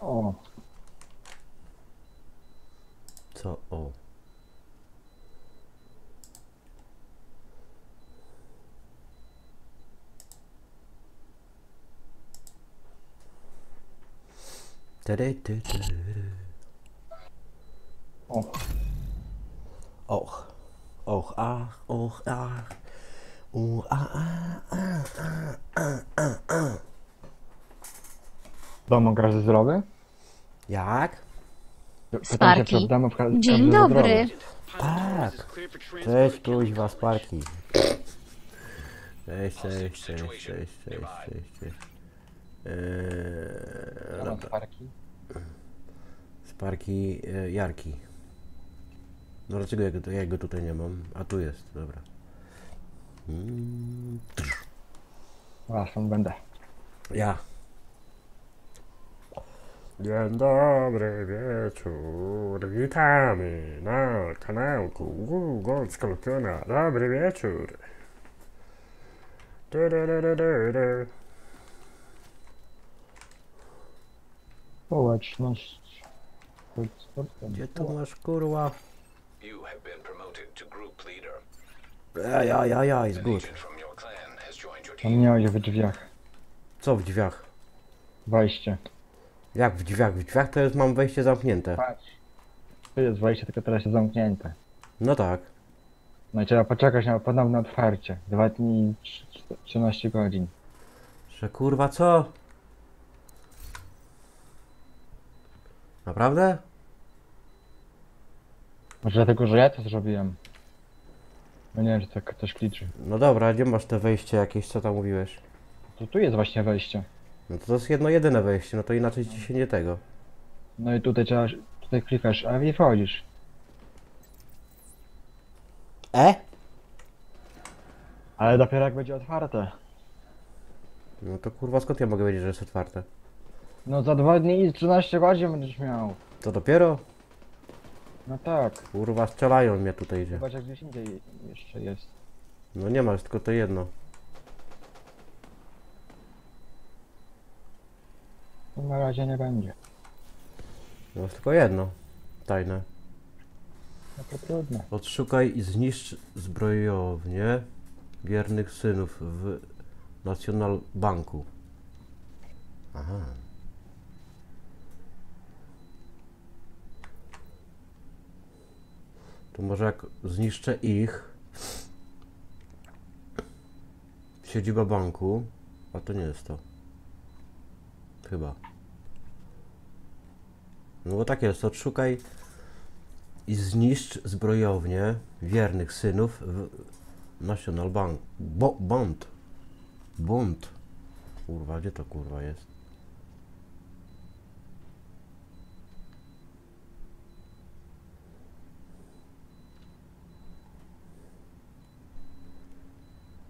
O, Co? O. Tyry, ty, tyry. o. Och. Och, ach, och, ach. O, a, a, a. Domu grasz zdrowy? Jak? Pytam się, Sparki. czy w domu każdy Dzień dobry. Tak. Cześć, kuźwa, Sparki. Cześć, cześć, cześć, cześć, cześć, cześć, cześć. Eee, dobra. Parki. Sparki e, Jarki. No dlaczego ja, go- ja go tutaj nie mam? A tu jest, dobra. Mm, Właśnie będę. Ja. Dzień dobry wieczór. Witamy na kanałku Google Skorpiona. Dobry wieczór. Du, du, du, du, du, du. Społeczność. Gdzie tu masz kurwa? You have been promoted to group leader. From your clan has joined your Tam team. nie chodzi w drzwiach. Co w drzwiach? Wejście. Jak w drzwiach? W drzwiach to jest mam wejście zamknięte. Patrz. Tu jest wejście, tylko teraz jest zamknięte. No tak. No i trzeba poczekać na ponowne otwarcie. Dwa dni i trz- trz- 13 godzin. Że kurwa co? Naprawdę? Może dlatego, że ja to zrobiłem. No nie wiem, czy tak ktoś kliczy. No dobra, gdzie masz te wejście jakieś, co tam mówiłeś? To tu jest właśnie wejście. No to to jest jedno jedyne wejście, no to inaczej ci się nie tego. No i tutaj trzeba, tutaj klikasz, a i wchodzisz. E? Ale dopiero jak będzie otwarte. No to kurwa skąd ja mogę wiedzieć, że jest otwarte? No za dwa dni i 13 godzin będziesz miał. To dopiero? No tak. Kurwa strzelają mnie tutaj idzie. Zobacz jak gdzieś indziej jeszcze jest. No nie ma, jest tylko to jedno. Na razie nie będzie. No jest tylko jedno. Tajne. No to trudno. Odszukaj i zniszcz zbrojownię wiernych synów w National Banku. Aha. To może jak zniszczę ich siedziba banku, a to nie jest to. Chyba. No bo tak jest, odszukaj i zniszcz zbrojownię wiernych synów w National Bank. Bo. Kurwa, gdzie to kurwa jest?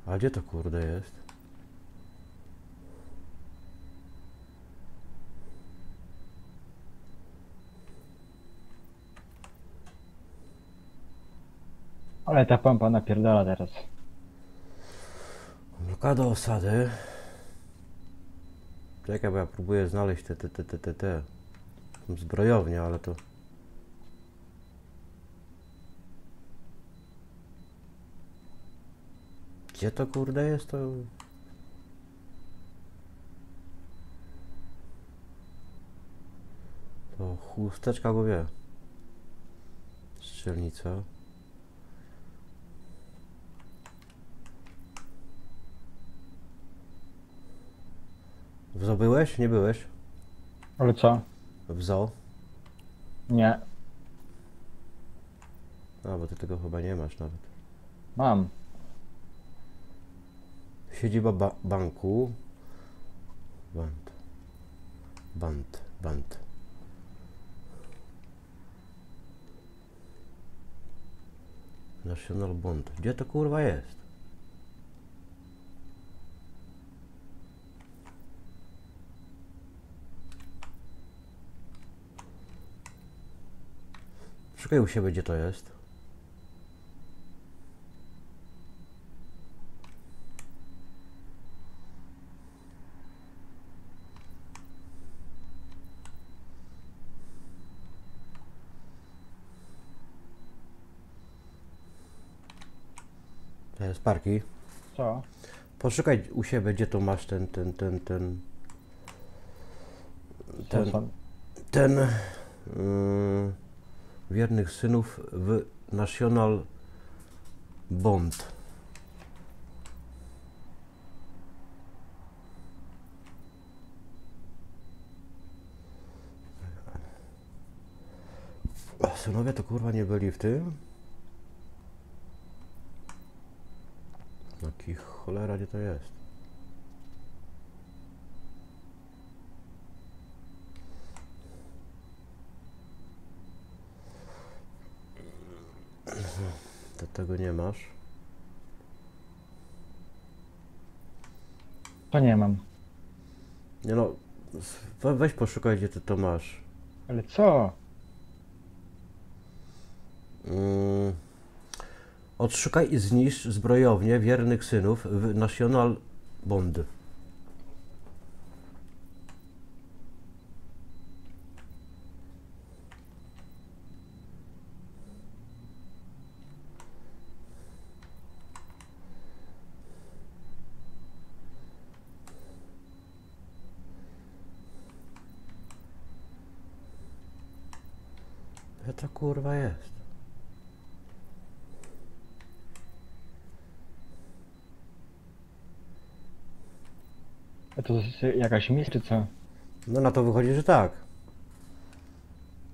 A gdzie to kurde jest? Ale ta pompa napierdala teraz. Blokada osady. Czekaj, bo ja próbuję znaleźć te, te, te, te, te, te. Tam Zbrojownia, ale to... Gdzie to kurde jest to? To chusteczka go wie. Strzelnica. W zoo byłeś? Nie byłeś? Ale co? W zoo? Nie. A, bo ty tego chyba nie masz nawet. Mam. Siedziba ba banku. Band. Band. Band. National Bond. Gdzie to kurwa jest? Szukaj u siebie, gdzie to jest. Teraz parki. Co? Poszukaj u siebie, gdzie tu masz ten, ten, ten, ten... Ten... Ten... ten yy wiernych synów w National Bond. Synowie to kurwa nie byli w tym? Jaki cholera, gdzie to jest? To tego nie masz. To nie mam. Nie no, we- weź poszukaj, gdzie ty to masz. Ale co? Mm. Odszukaj i zniszcz zbrojownię wiernych synów w National Bond. Co to kurwa jest? A to jest jakaś misja, czy co? No na to wychodzi, że tak.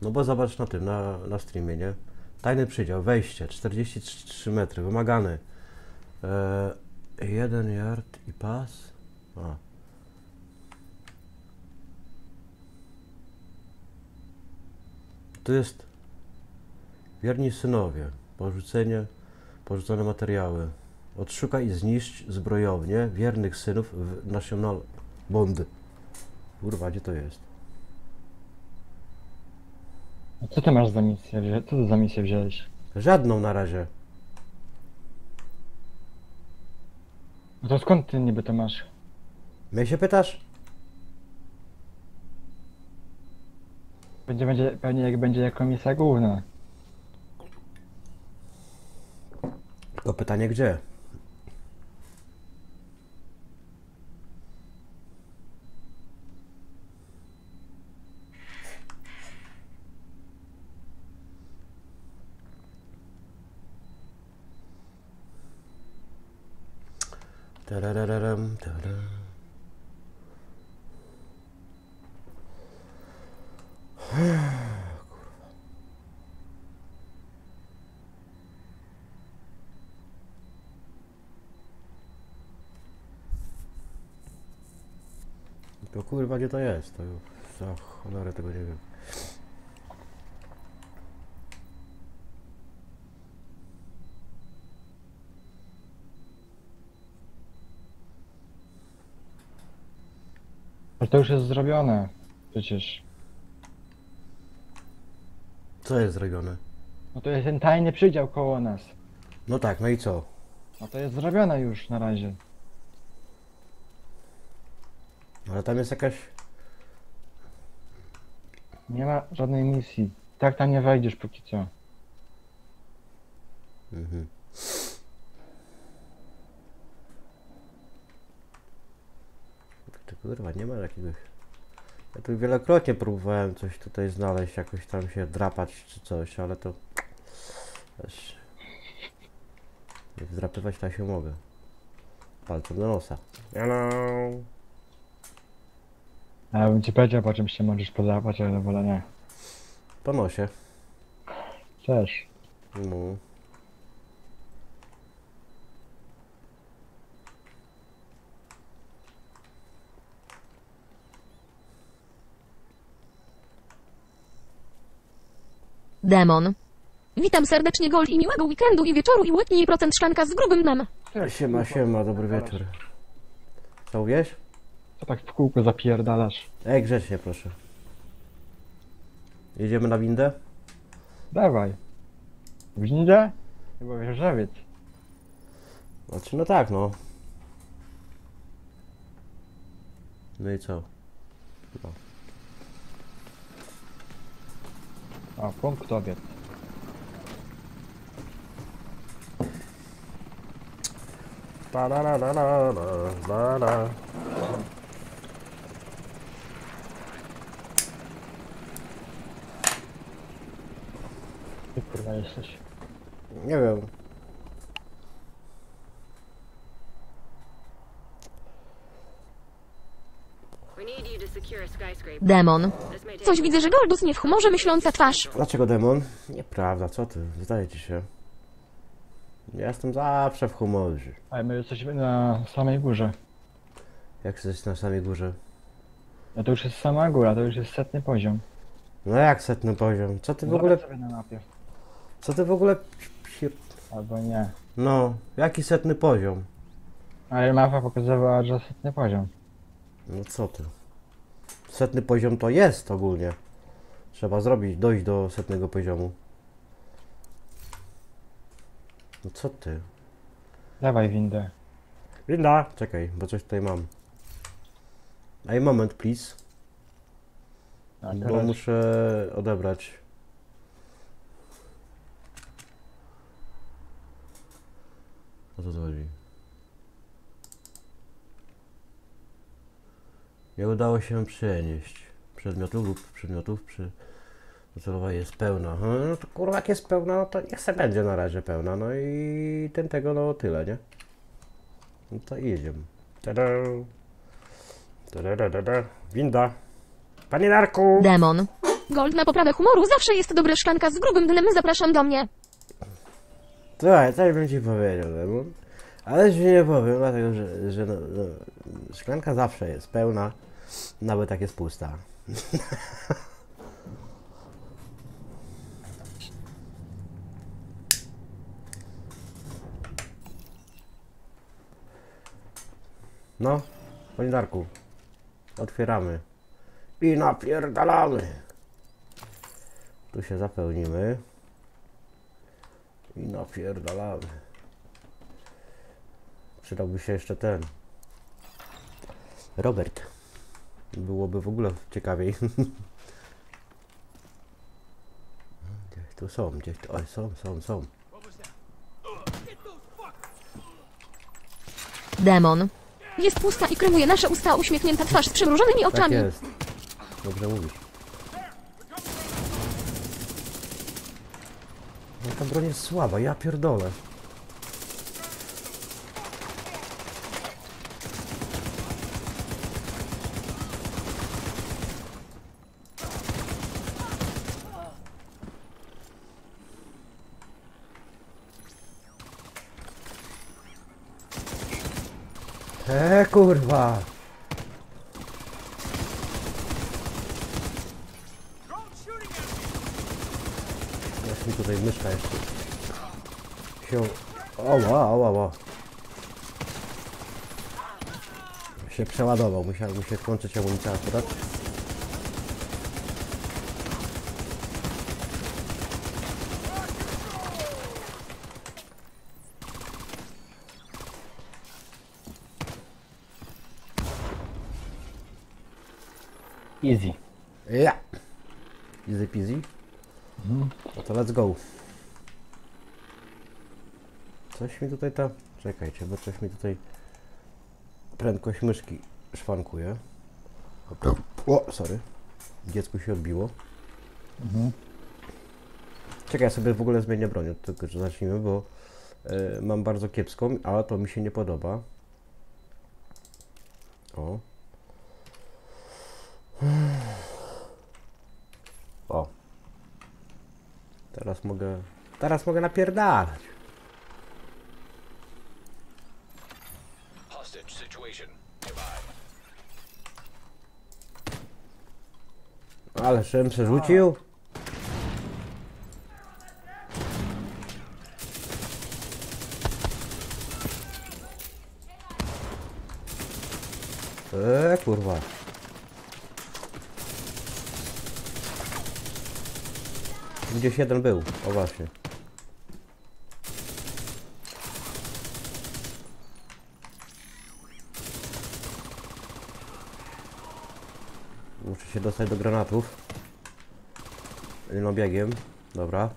No bo zobacz na tym, na, na streamie, nie? Tajny przydział, wejście, 43 metry, wymagany. E, jeden yard i pas. A. Tu jest wierni synowie, porzucenie, porzucone materiały. Odszukaj i zniszcz zbrojownię wiernych synów w National Bond. Kurwa, gdzie to jest? A co ty masz za misję? wzię- Co ty za misję wziąłeś? Żadną na razie. No to skąd ty niby to masz? Mnie się pytasz? Będzie, będzie, pewnie jak będzie jako misja główna. Tylko pytanie gdzie? Kurwa gdzie to jest? To za cholerę tego nie wiem. Ale to już jest zrobione. Przecież. Co jest zrobione? No to jest ten tajny przydział koło nas. No tak, no i co? No to jest zrobione już na razie. Ale tam jest jakaś... Nie ma żadnej misji. Tak tam nie wejdziesz póki co. Mhm. Ty kurwa, nie ma jakiegoś... Ja tu wielokrotnie próbowałem coś tutaj znaleźć, jakoś tam się drapać czy coś, ale to... Wiesz... Zdrapywać to się mogę. Palcem do nosa. Hello. Ja bym ci powiedział, po czym się możesz podrapać, ale wolę nie. Po nosie. Też. No. Demon. Witam serdecznie Gol i miłego weekendu i wieczoru i łyknij procent szklanka z grubym dnem. Siema, siema, dobry wieczór. Co wiesz? Co tak w kółko zapierdalasz? Ej, grzecznie proszę. Jedziemy na windę? Dawaj. Windę? Chyba wieżowiec. Znaczy, no tak, no. No i co? No. O, punkt obiad. La Ty kurwa jesteś. Nie wiem. Demon. Coś widzę, że Goldus nie w humorze myśląca twarz. Dlaczego demon? Nieprawda, co ty? Zdaje ci się. Ja jestem zawsze w humorze. Ale my jesteśmy na samej górze. Jak jesteś na samej górze? No to już jest sama góra, to już jest setny poziom. No jak setny poziom? Co ty w Zobacz ogóle... sobie na mapie. Co ty w ogóle... Albo nie. No, jaki setny poziom? Ale mapa pokazywała, że setny poziom. No co ty? Setny poziom to jest ogólnie. Trzeba zrobić, dojść do setnego poziomu. No co ty? Dawaj windę. Linda! Czekaj, bo coś tutaj mam. A moment, please. A Bo teraz muszę odebrać. O co chodzi? Nie udało się przenieść przedmiotów lub przedmiotów przy docelowa jest pełna. No to kurwa jak jest pełna, no to niech se będzie na razie pełna. No i ten tego no tyle, nie? No to jedziemy. Tada. Tada, tada. Winda. Panie Narku! Demon. Gold na poprawę humoru zawsze jest dobra szklanka z grubym dnem. Zapraszam do mnie. Słuchaj, coś bym ci powiedział, Lemon. Ale ci nie powiem, dlatego że, że no, no, szklanka zawsze jest pełna, nawet jak jest pusta. No, panie Darku, otwieramy i napierdalamy. Tu się zapełnimy. I napierdalamy. Przydałby się jeszcze ten. Robert. Byłoby w ogóle ciekawiej. Gdzieś tu są, gdzieś tu. Oj, są, są, są. Demon. Jest pusta i kremuje nasze usta uśmiechnięta twarz z przymrużonymi Tak oczami. jest. Dobrze mówisz. No ta broń jest słaba, ja pierdolę. E kurwa! Jest mi tutaj myszka jeszcze. Się... Oła, oła, oła. Się przeładował, musiał mu się włączyć amunicja akurat. Easy. Ja! Easy peasy. No to let's go. Coś mi tutaj ta... Czekajcie, bo coś mi tutaj... Prędkość myszki szwankuje. O, sorry. Dziecku się odbiło. Czekaj, ja sobie w ogóle zmienię broń, tego że zacznijmy, bo e, mam bardzo kiepską, ale to mi się nie podoba. O. Teraz mogę. Teraz mogę napierdalać. Nearby. Ale szem przerzucił. Eee, kurwa. Gdzieś jeden był, o właśnie. Muszę się dostać do granatów. No biegiem, dobra.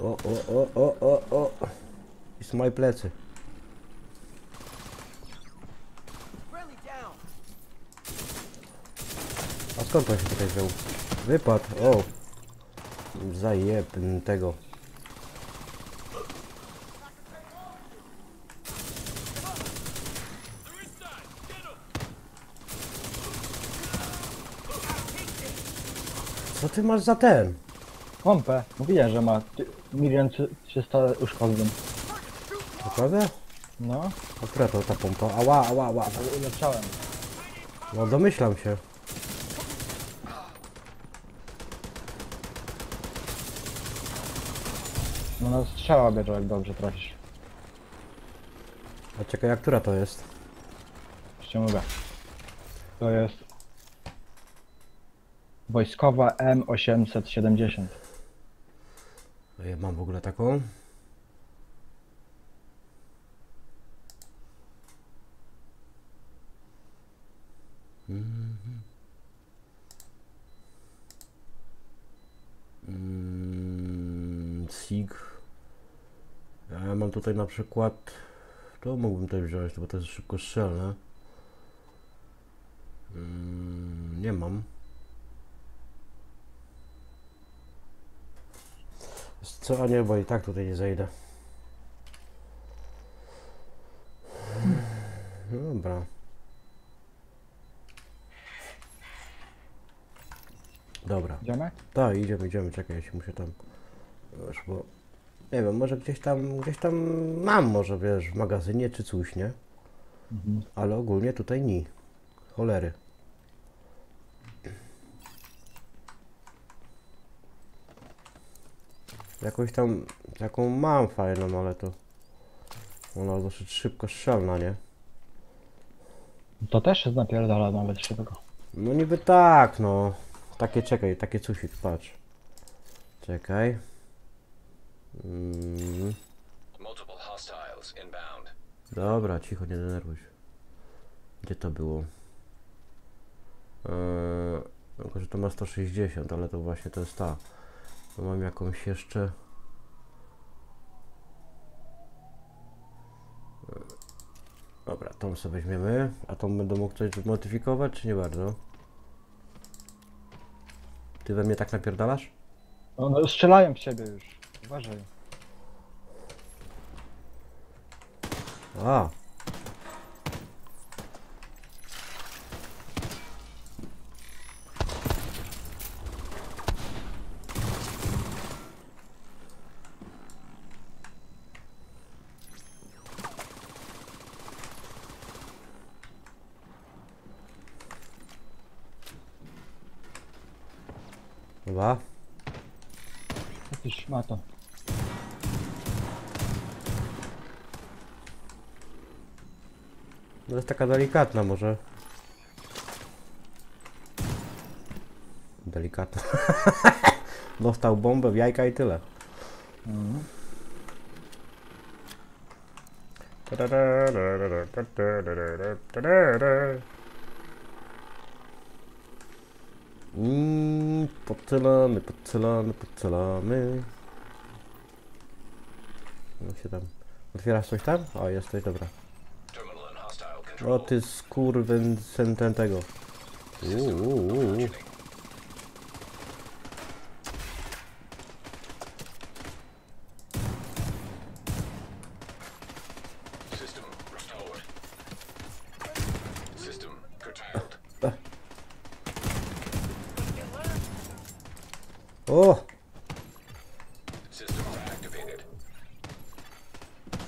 O, o, o, o, o, o. I są moje plecy. A skąd on się tutaj wziął? Wypadł, o. Zajeb tego. Co ty masz za ten? Pompę. Mówiłem, że ma ty- milion trzy- trzysta uszkodzeń. Naprawdę? No, A która to ta pompa? Ała, ała, ała. ale ulepszałem. No domyślam się. No strzała bierze jak dobrze trafisz. A czekaj, a która to jest? Jeszcze mówię. To jest... Wojskowa M870. Ja mam w ogóle taką. Mhm. Mm, Sig. Ja mam tutaj na przykład. To mógłbym tutaj wziąć, bo to jest szybko strzelne. Mm, nie mam. Co, a nie, bo i tak tutaj nie zejdę. Dobra. Dobra. Idziemy? Tak, idziemy, idziemy, czekaj, ja się muszę tam. Wiesz, bo. Nie wiem, może gdzieś tam, gdzieś tam mam, może wiesz, w magazynie czy coś, nie? Mhm. Ale ogólnie tutaj nie. Cholery. Jakąś tam, taką mam fajną, ale to ona dosyć szybko strzelna, nie? To też jest napierdala nawet szybko. No niby tak, no. Takie, czekaj, takie cusik, patrz. Czekaj. Mm, inbound. dobra, cicho, nie denerwuj się. Gdzie to było? Eee, tylko, że to ma 160, ale to właśnie to jest ta. No mam jakąś jeszcze. Eee, Dobra, tą sobie weźmiemy. A tą będę mógł coś modyfikować, czy nie bardzo? Ty we mnie tak napierdalasz? No, no strzelają w siebie już. Uważaj. A. Dwa. Co ty szmato. No jest taka delikatna może. Delikatna. Dostał bombę w jajka i tyle. Mhm. Mm, podcelamy, podcelamy, podcelamy. No się tam. Otwierasz coś tam? O, jest coś, dobra. O ty skurwyn sen ten tego. Uuu, uuu, uuu. Functioning. System restored. System curtailed. O! System reactivated.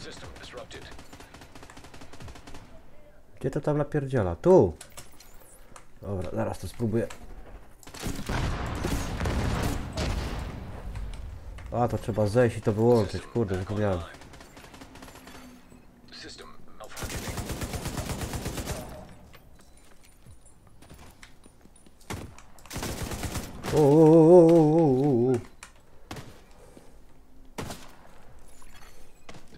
System disrupted. Gdzie to tam napierdziela? Tu! Dobra, zaraz to spróbuję. A, to trzeba zejść i to wyłączyć. Kurde, zapomniałem. System malfunctioning. O, o, o, o, o, o, o.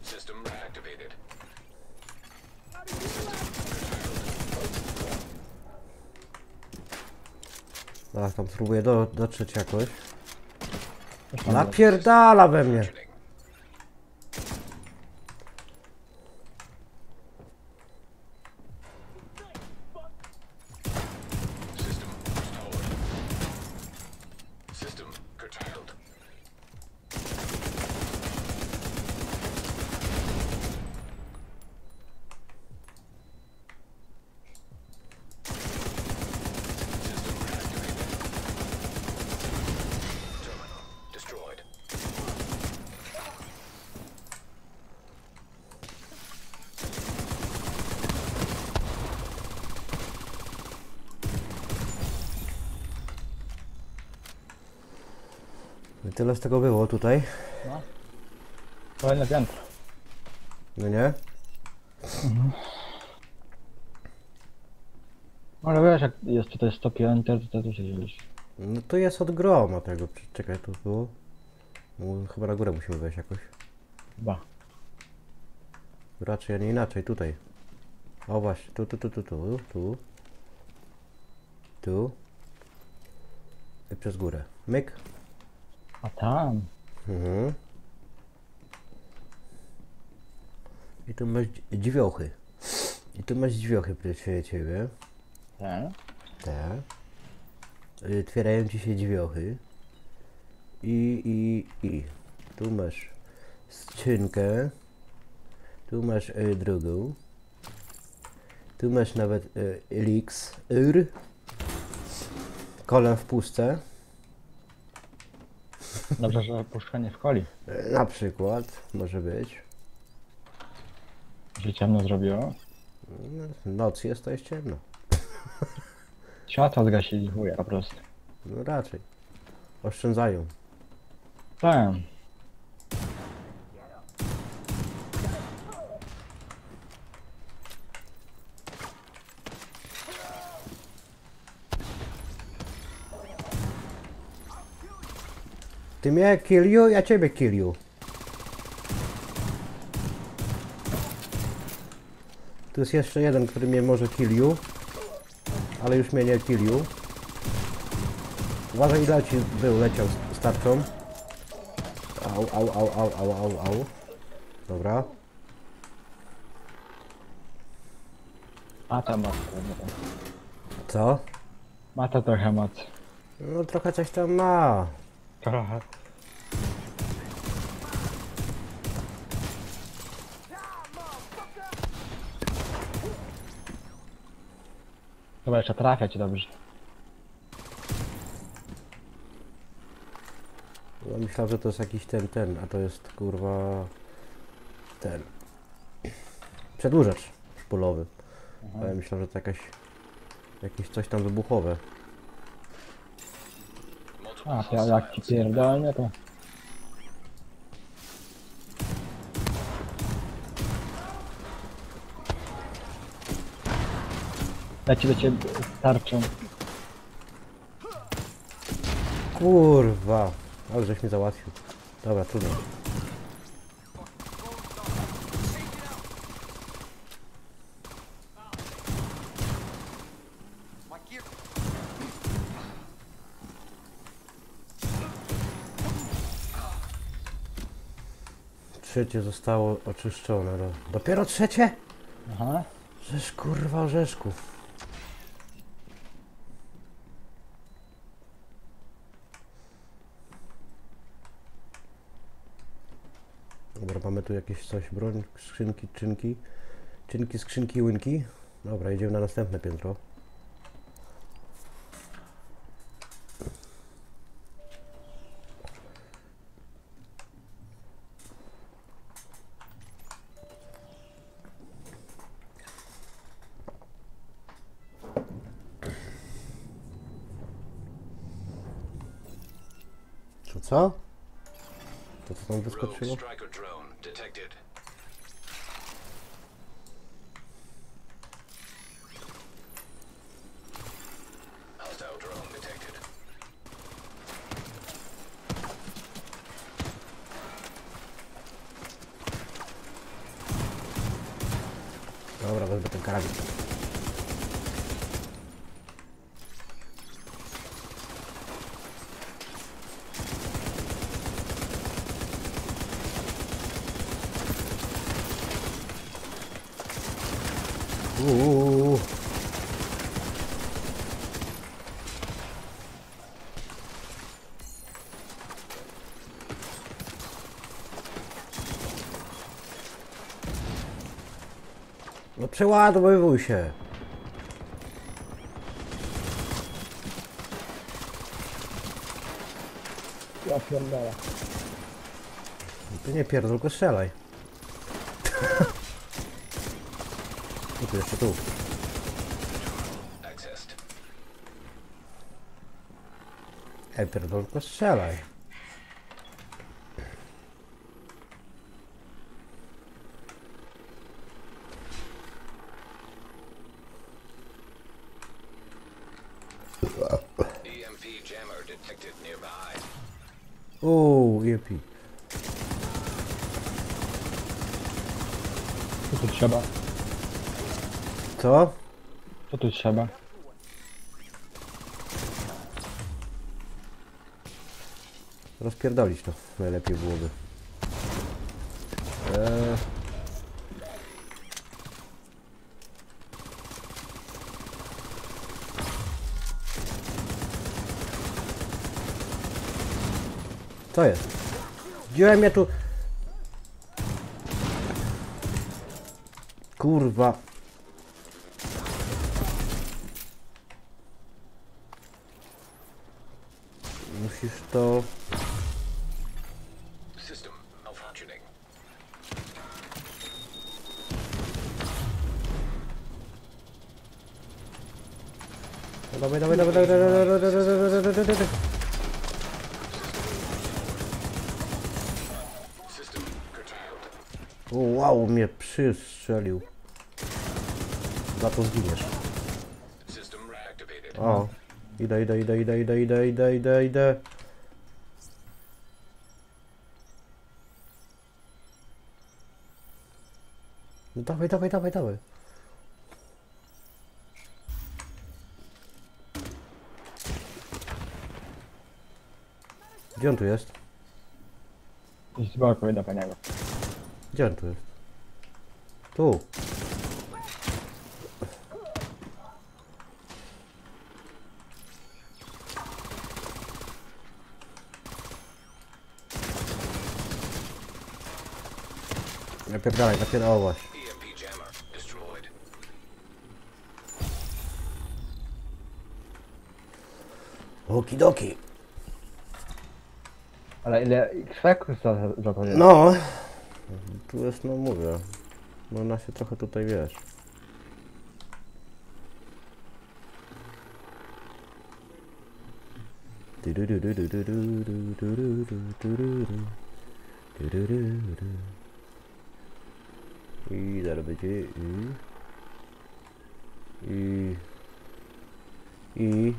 System reactivated. Zaraz tam spróbuję do, dotrzeć jakoś. Napierdala we mnie. Functioning. I tyle z tego było tutaj. Kolejne piętro. No nie? Ale wiesz, jak jest tutaj 100 pięter, to tu się dzielisz. No to jest od groma tego. Czekaj, tu było. No, chyba na górę musimy wejść jakoś. Chyba. Raczej, a nie inaczej, tutaj. O właśnie, tu, tu, tu, tu, tu, tu. Tu. I przez górę. Myk. A tam. Mhm. I tu masz dź- dźwiochy. I tu masz dźwiochy proszę ciebie. Tak. Tak. Y, Otwierają ci się dźwiochy. I, i, i. Tu masz skrzynkę. Tu masz y, drugą. Tu masz nawet y, eliksir. Kola w puszce. Dobrze, że puszczenie w coli. Y, Na przykład. Może być. Się ciemno zrobiło. No, Noc jest, to jest ciemno. Światła zgasili, chuja po prostu. No raczej. Oszczędzają. Tak. Ty mnie kill you, ja ciebie kill you. Tu jest jeszcze jeden, który mnie może kill you. Ale już mnie nie kill you. Uważaj ile ci był, leciał z- tarczą. Au, au, au, au, au, au, au. Dobra. A tam ma. Co? Ma to trochę moc. No trochę coś tam ma. Trochę. Chyba jeszcze trafia cię dobrze. Ja myślałem, że to jest jakiś ten, ten, a to jest kurwa ten przedłużacz szpulowy. Ale myślałem, że to jakaś jakieś coś tam wybuchowe. A, ja, jak ci pierdolnie to... Leci do ciebie tarczą. Kurwa, ale żeś mnie załatwił. Dobra, trudno. Trzecie zostało oczyszczone. No. Dopiero trzecie? Aha. Żeż kurwa orzeszku. Dobra, mamy tu jakieś coś, broń, skrzynki, czynki. Czynki, skrzynki, łynki. Dobra, idziemy na następne piętro. Co tam Rogue wyskoczyło? striker drone detected. Hostile drone detected. Dobra, wezmę ten karabin. Uuu. No przeładowywuj się. Ja pierdolę. Ty nie pierdol, tylko strzelaj. I tu jeszcze tu. Ej, pierdol, tylko strzelaj. EMP jammer detected nearby. EMP. Co tu trzeba? Co? Co tu trzeba? Rozpierdolić to najlepiej byłoby. Eee. Co jest? Wziąłem ja tu... Kurwa. Musisz to... To zginiesz. O, idę, idę, idę, idę, idę, idę, idę, idę, idę. No dawaj, dawaj, dawaj, dawaj. Gdzie on tu jest? Gdzieś z boku idę po niego. Gdzie on tu jest? Tu. Napierdalaj, napierdalaj, o właśnie. Okidoki. Ale ile krzeku za, za to jest? No. Tu jest, no mówię. Można się trochę tutaj, wiesz. İyi darbeci. İyi. E. E.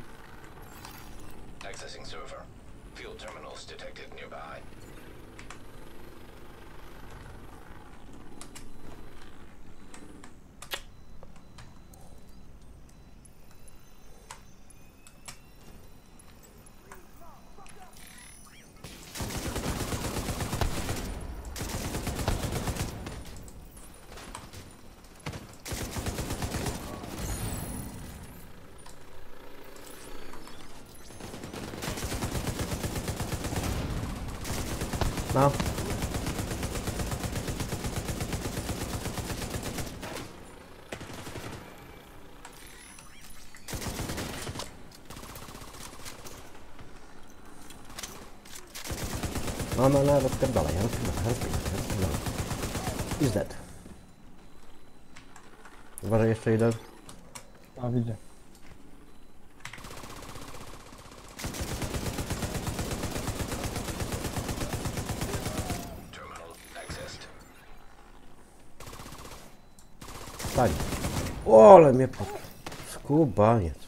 No, no, ale rozpierdolaj, rozpierdolaj, rozpierdolaj, rozpierdolaj. Is dead. Uważaj, jeszcze jeden. A, widzę. Stań. O, ale mnie pod... Skubaniec.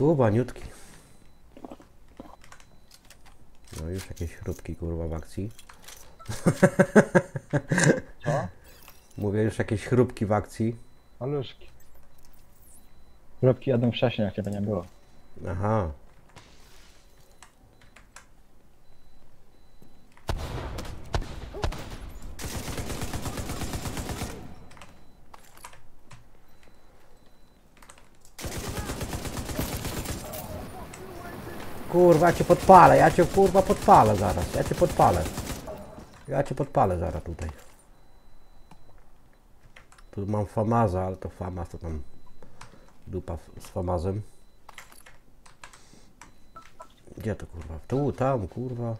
Skubaniutki. No już jakieś chrupki kurwa w akcji. Co? Mówię już jakieś chrupki w akcji. Maluszki. Kropki jadą wcześniej, jak ciebie nie było. Aha. Kurwa, ja cię podpalę, ja cię kurwa podpalę zaraz, ja cię podpalę. Ja cię podpalę zaraz tutaj. Tu mam famaza, ale to famaz to tam dupa z famazem. Gdzie to kurwa? Tu, tam, kurwa.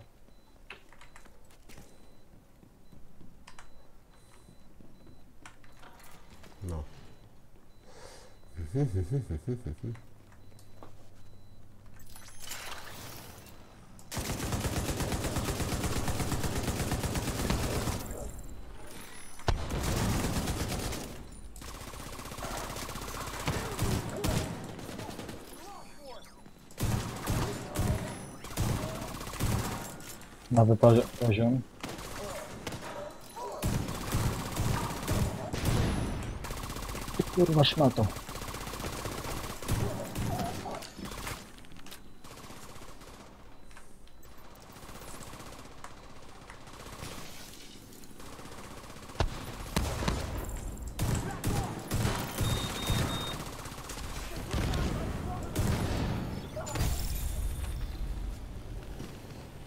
No. Nowy pozi- poziom. Kurwa szmato.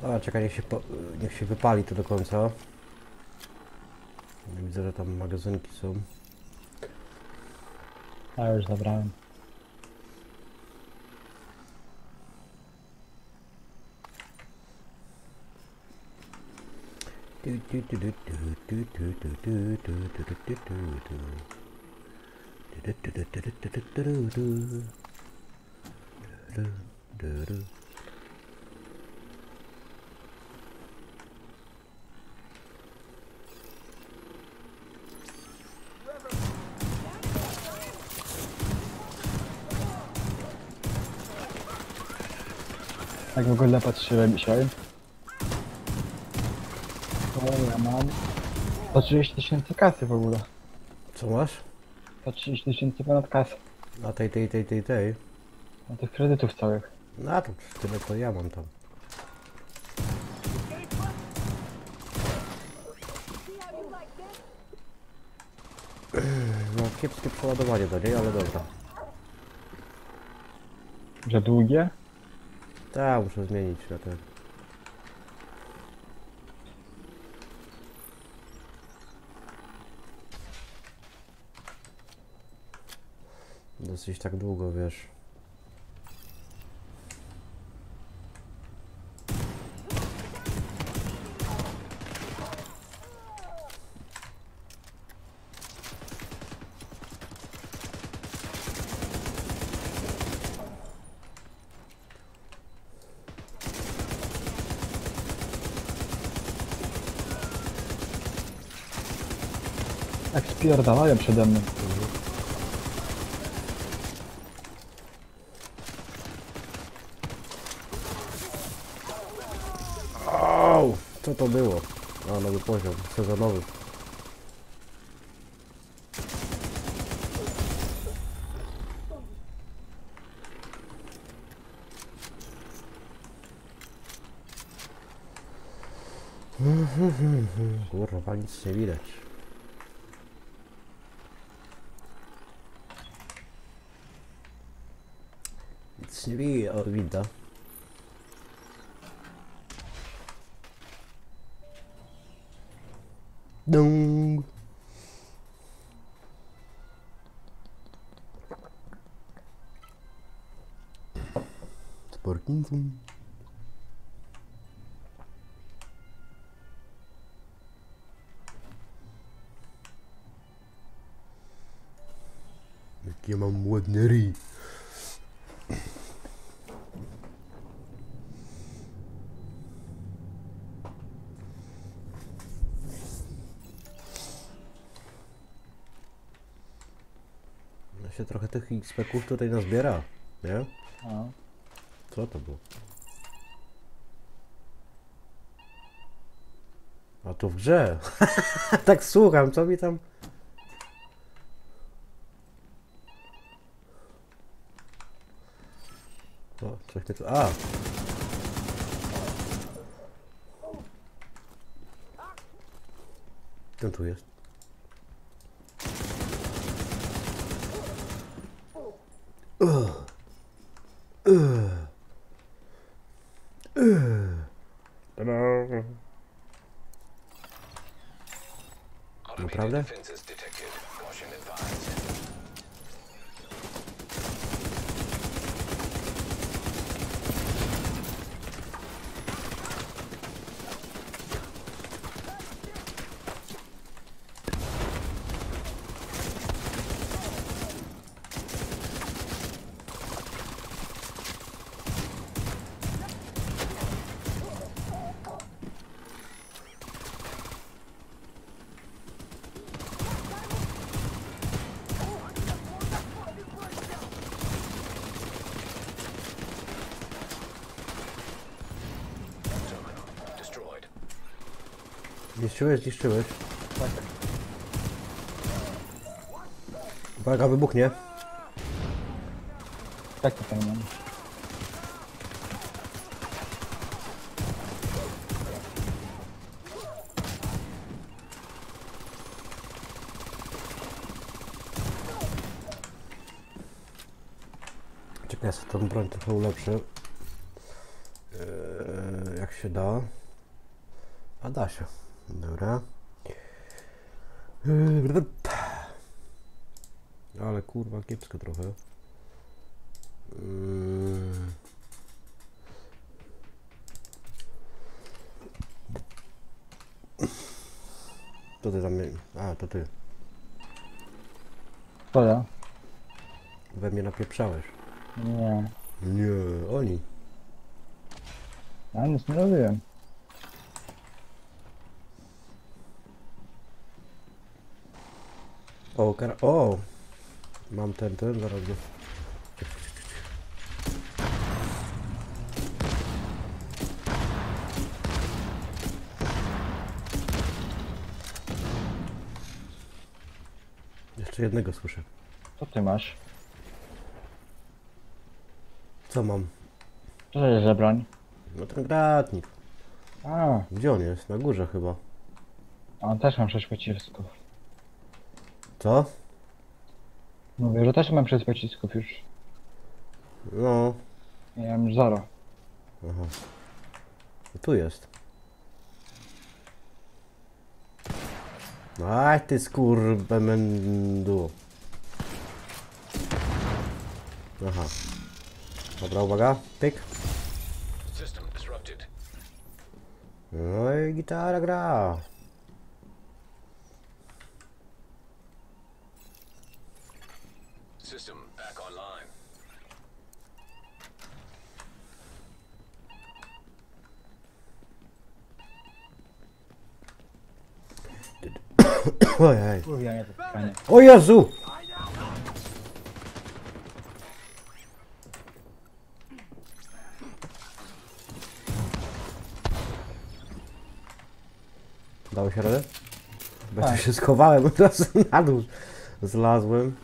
A, czekaj, niech się, po, niech się wypali to do końca. Widzę, że tam magazynki są. A już zabrałem. Tak w ogóle patrzyłem dzisiaj. O, ja mam 130 tysięcy kasy w ogóle. Co masz? 130 tysięcy ponad kasy. A tej, tej, tej, tej, tej. Na tych kredytów całych. No to tyle to ja mam tam. No kiepskie przeładowanie do niej, ale dobra. Że długie? Tak, muszę zmienić na ten. Dosyć tak długo, wiesz. Jak spierdalają przede mną. Au! Co to było? A, nowy poziom, sezonowy. Kurwa, nic nie widać. Nic nie widać, o, widać. Dung. Parkinson. Jakie mam ładne ryj. No się tych XP-ków tutaj nazbiera, nie? No. Co to było? A to w grze. tak słucham, co mi tam... O, coś tu... A! Ten tu jest. Defenses detected. Caution Zniszczyłeś, zniszczyłeś. Tak. Uwaga, wybuchnie. Tak tutaj mam. Czekaj, ja sobie tą broń trochę ulepszę. Eee, jak się da. A da się. Dobra. Eee, Ale kurwa, kiepsko trochę. Mm. To ty tam... A, to ty. Co ja? We mnie napieprzałeś. Nie. Nie, oni. Ja nic nie robiłem. O! Mam ten, ten, zaraz go... Jeszcze jednego słyszę. Co ty masz? Co mam? Co to jest za broń? No ten gratnik. A, Gdzie on jest? Na górze chyba. on też mam 6 pocisków. Co? Mówię, że też mam 6 pocisków już. No. Ja mam już 0. Aha. No tu jest. Aj ty skurbemendu. Aha. Dobra, uwaga. Pyk. System disrupted. No i gitara gra. Ojej. Mówię, nie to pytanie. O Jezu! Dało się radę? Bo ja tu Tak. się schowałem, od razu na dół zlazłem.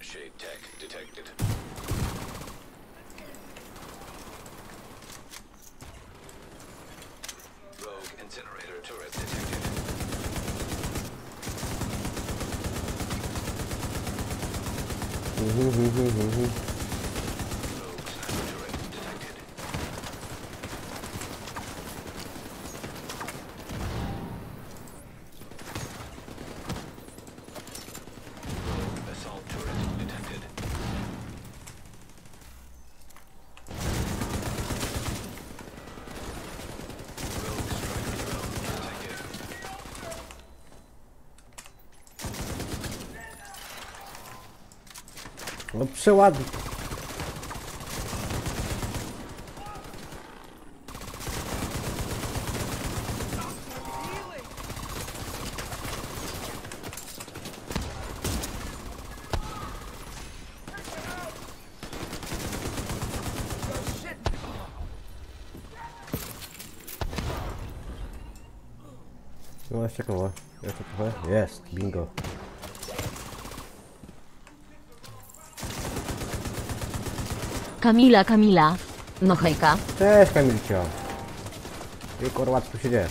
Shade tech detected. Rogue incinerator turret detected. Rogue sniper turret detected. Rogue assault turret detected. Rogue striker drone detected. No przeładnie. No jeszcze koło. Jeszcze trochę. Jest, bingo. Kamila, Kamila. No hejka. Cześć Kamilcio. I kurwa, co tu się dzieje?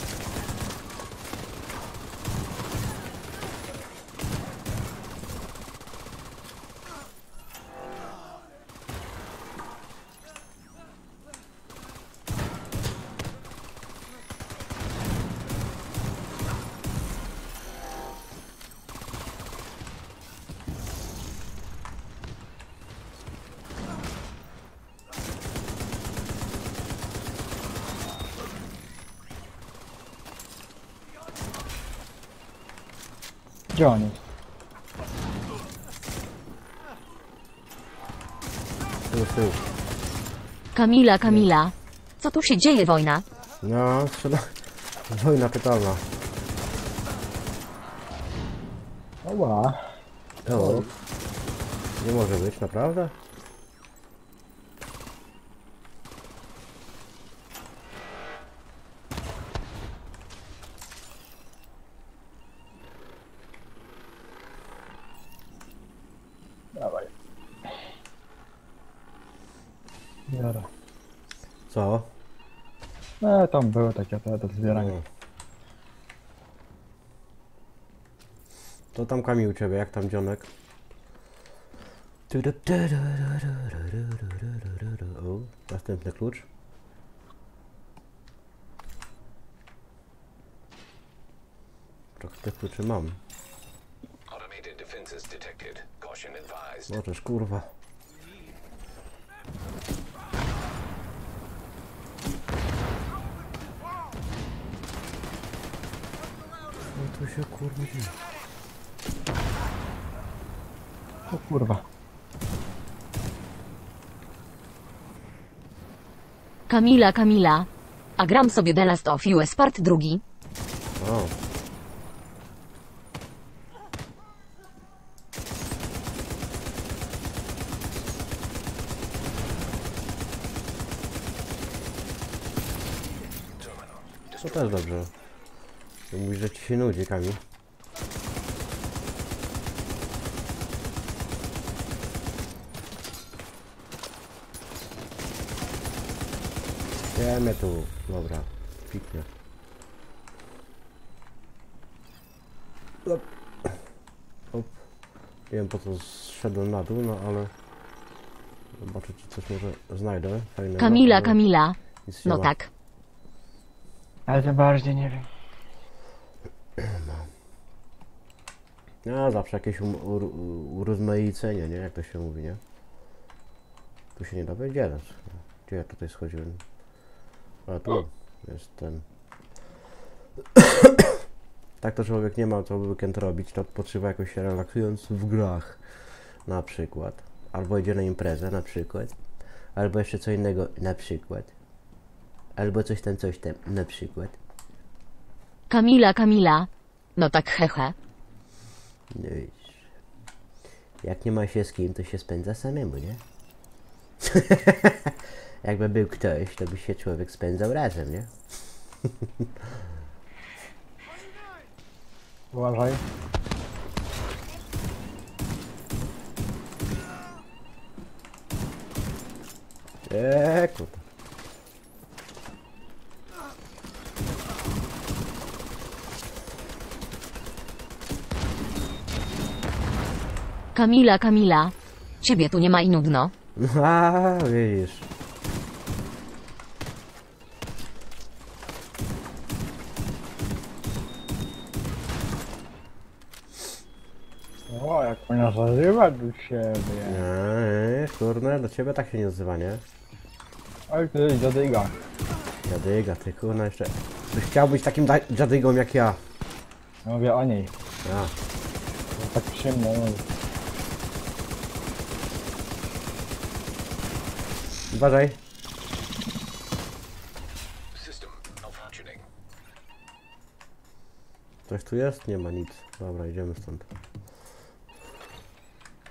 Gdzie on jest? Tył, tył. Kamila, Kamila. Co tu się dzieje, wojna? No, strzela... Wojna totalna. Oła. O, Nie może być, naprawdę? Dawaj. Biorę. Co? No tam były takie te do zbierania. No. To tam Kamil u ciebie, jak tam dzionek? O, następny klucz. Trochę tych kluczy mam. Możesz, kurwa. Się kurwa dzieje. O kurwa. Kamila, Kamila. A gram sobie The Last of Us Part drugi. O. To też dobrze. To Mówisz, że ci się nudzi, Kamil. Wiemy tu. Dobra, piknie. Op. Op. Nie wiem po co zszedłem na dół, no ale... Zobaczę czy coś może znajdę fajnego. Kamila, ale Kamila. No ma. tak. Ale tym bardziej nie wiem. No zawsze jakieś um, urozmaicenie, nie? Jak to się mówi, nie? Tu się nie da wejść teraz. Gdzie ja tutaj schodziłem? A tu jest ten. tak to człowiek nie ma co weekend robić, to potrzeba jakoś się relaksując w grach. Na przykład. Albo idzie na imprezę, na przykład. Albo jeszcze co innego, na przykład. Albo coś tam, coś tam, na przykład. Kamila, Kamila. No tak hehe. No widzisz. Jak nie ma się z kim, to się spędza samemu, nie? Jakby był ktoś, to by się człowiek spędzał razem, nie? Uważaj. Eee, kurwa. Kamila, Kamila. Ciebie tu nie ma i nudno. A, widzisz. O, jak ona zażywa do siebie. Eee, kurde, do ciebie tak się nie odzywa, nie? Oj, ty zadyga. Dziadyga, ty kurna jeszcze. Byś chciał być takim da- dziadygą jak ja. Mówię o niej. A, Tak przyjemnie mówi. Uważaj. Coś tu jest? Nie ma nic. Dobra, idziemy stąd.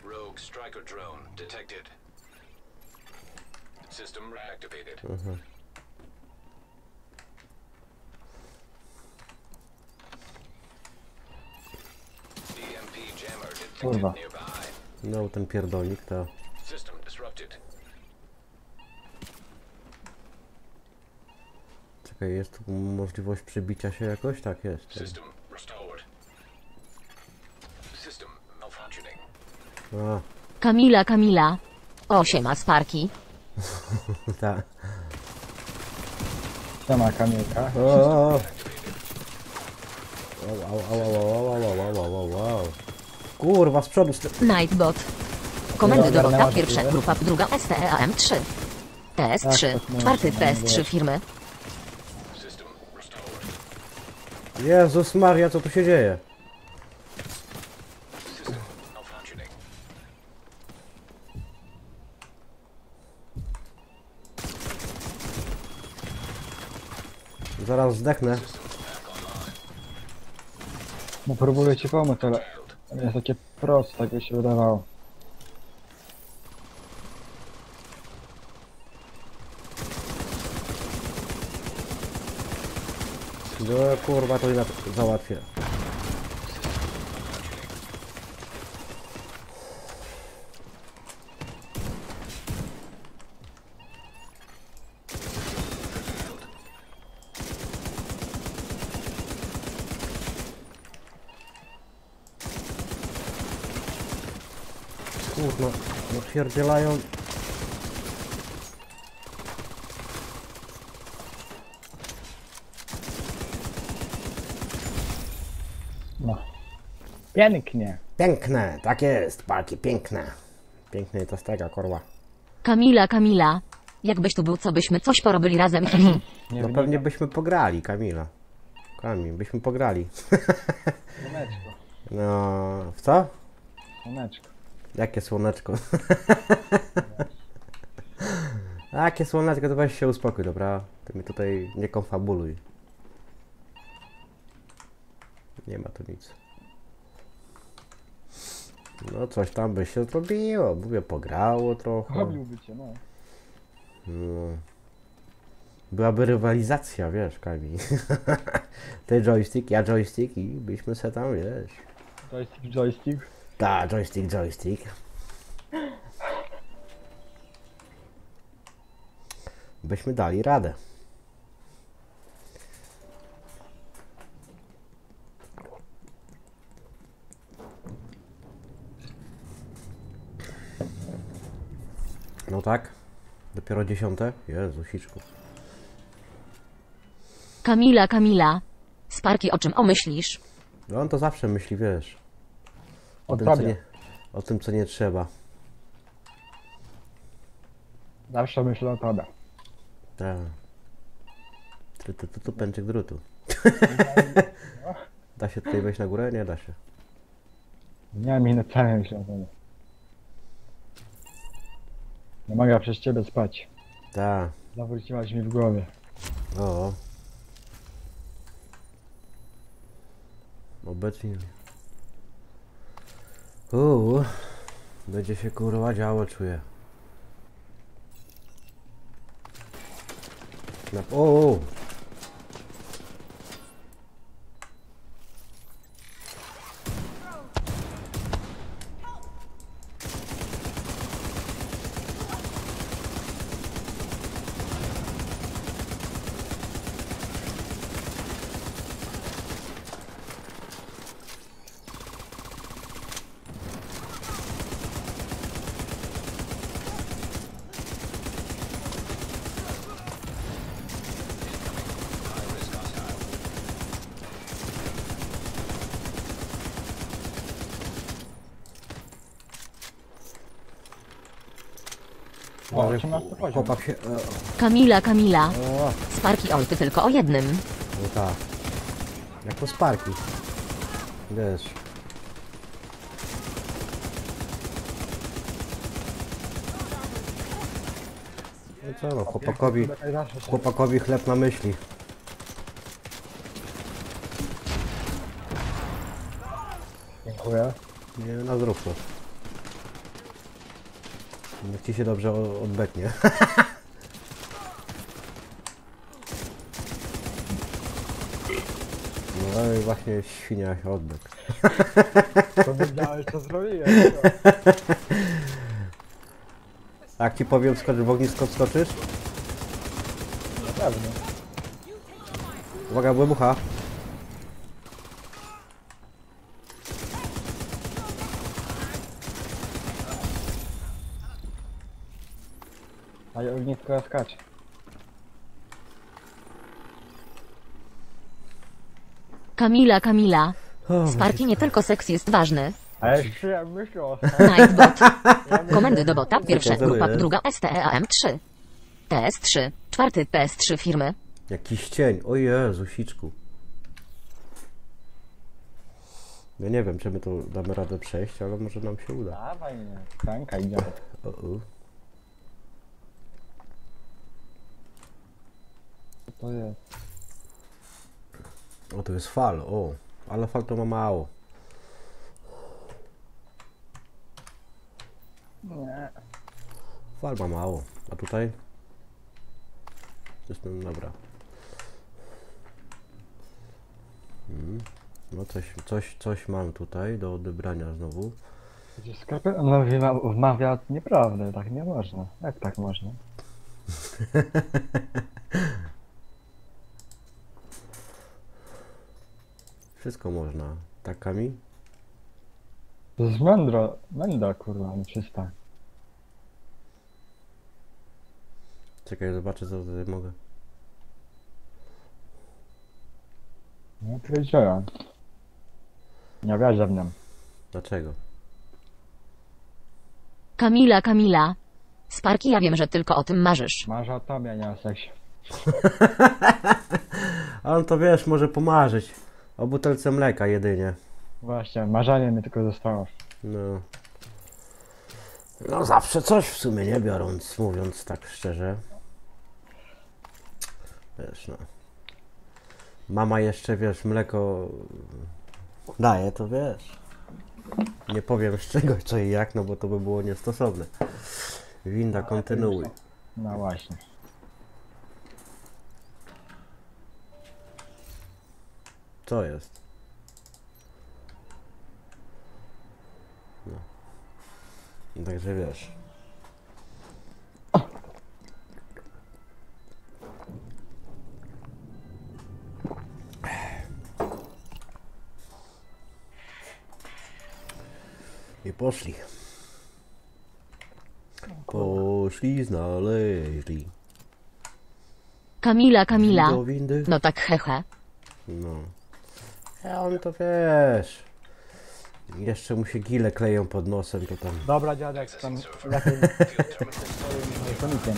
Rogue striker drone detected. System reactivated. Aha. Jammer detected Kurwa. No, ten pierdolnik to... jest tu możliwość przybicia się jakoś? Tak, jest. Tak. System restored. System malfunctioning. A. Kamila, Kamila. Osiem asparki. tak. Sama Kamilka. O, o. Wow, wow, wow, wow, wow, wow, wow, wow. Kurwa, z przodu... Nightbot. Komendy do rota, pierwsza grupa, druga STEAM3. TS3, tak, tak, no, czwarty no, TS3 no, firmy, Jezus Maria, co tu się dzieje? Zaraz zdechnę. No próbuję ci pomóc, ale nie jest takie proste, tak by się wydawało. No kurwa, to jednak załatwię. Kurwa, no pierdzielają. No. Pięknie. Piękne, tak jest, parki, piękne. Piękne to z tego, korła. Kamila, Kamila. Jakbyś tu był, co byśmy coś porobili razem. Nie No pewnie byśmy pograli, Kamila. Kamil, byśmy pograli. Słoneczko. No, w co? Słoneczko. Jakie słoneczko? Jakie słoneczko, to weź się uspokój, dobra? Ty mi tutaj nie konfabuluj. Nie ma tu nic. No coś tam by się zrobiło, mówię, pograło trochę. Robiłby cię, no. No. Byłaby rywalizacja, wiesz, Kamil. Ty joystick, ja joystick i byśmy se tam, wiesz. Joystick, joystick. Ta, joystick, joystick. Byśmy dali radę. No tak. Dopiero dziesiąte? Jezu, siczku. Kamila, Kamila. Sparki, o czym omyślisz? No on to zawsze myśli, wiesz. O tym, co nie, o tym, co nie trzeba. Zawsze myślę o tobie. Tak. Tu, tu, tu, tu pęczyk drutu. da się tutaj wejść na górę? Nie da się. Nie myślę o tobie. Nie mogę przez ciebie spać. Tak. Zawróciłaś mi w głowie. O. Obecnie. Uuu. Będzie się kurwa działo, czuję. Na, o, o. O, 18 poziom. Chłopak się... O, Kamila, Kamila. o, Sparki, oj, ty tylko o jednym. no tak. Jak to sparki. Wiesz. No co no, chłopakowi, się- chłopakowi chleb na myśli. Dziękuję. Nie, na zrób to. Niech ci się dobrze odbeknie. No i właśnie świnia się odbek. To wiedziałeś, co zrobiłem. A jak ci powiem, skocz w ognisko skoczysz? Na pewno. Uwaga, wybucha. A skacze. Kamila, Kamila. O, Sparki nie tylko seks jest ważny. A jeszcze ja myślę o Nightbot. Komendy do bota. Pierwsza grupa, druga E STEAM3. TS3. Czwarty PS3 firmy. Jakiś cień. O Jezu, siczku. Ja nie wiem, czy my to damy radę przejść, ale może nam się uda. Dawaj mnie. Tanka idziemy. To jest? o, to jest fal, o. Ale fal to ma mało. Nie. Fal ma mało. A tutaj? Jestem, dobra. No coś, coś, coś mam tutaj do odebrania znowu. Gdzie skarpet wmawia, wmawia nieprawdę, tak nie można. Jak tak można? Wszystko można. Takami? To jest mędro, mędra kurwa, nie czysta. Czekaj, zobaczę co tutaj mogę. No powiedziałem. Nie wierzę w nią. Dlaczego? Kamila, Kamila. Sparki, ja wiem, że tylko o tym marzysz. Masz o tobie, nie o seksie. On to wiesz, może pomarzyć. O butelce mleka jedynie. Właśnie, marzenie mi tylko zostało. No. No zawsze coś w sumie, nie biorąc, mówiąc tak szczerze. Wiesz, no. Mama jeszcze, wiesz, mleko daje, to wiesz. Nie powiem z czego, co i jak, no bo to by było niestosowne. Winda, kontynuuj. No właśnie. Co jest? No. Także wiesz. I poszli. Poszli, znaleźli. Kamila, Kamila. Do windy. No tak hehe. No. A on to wiesz. Jeszcze mu się gile kleją pod nosem, to tam. Dobra dziadek, tam lepiej konikiem.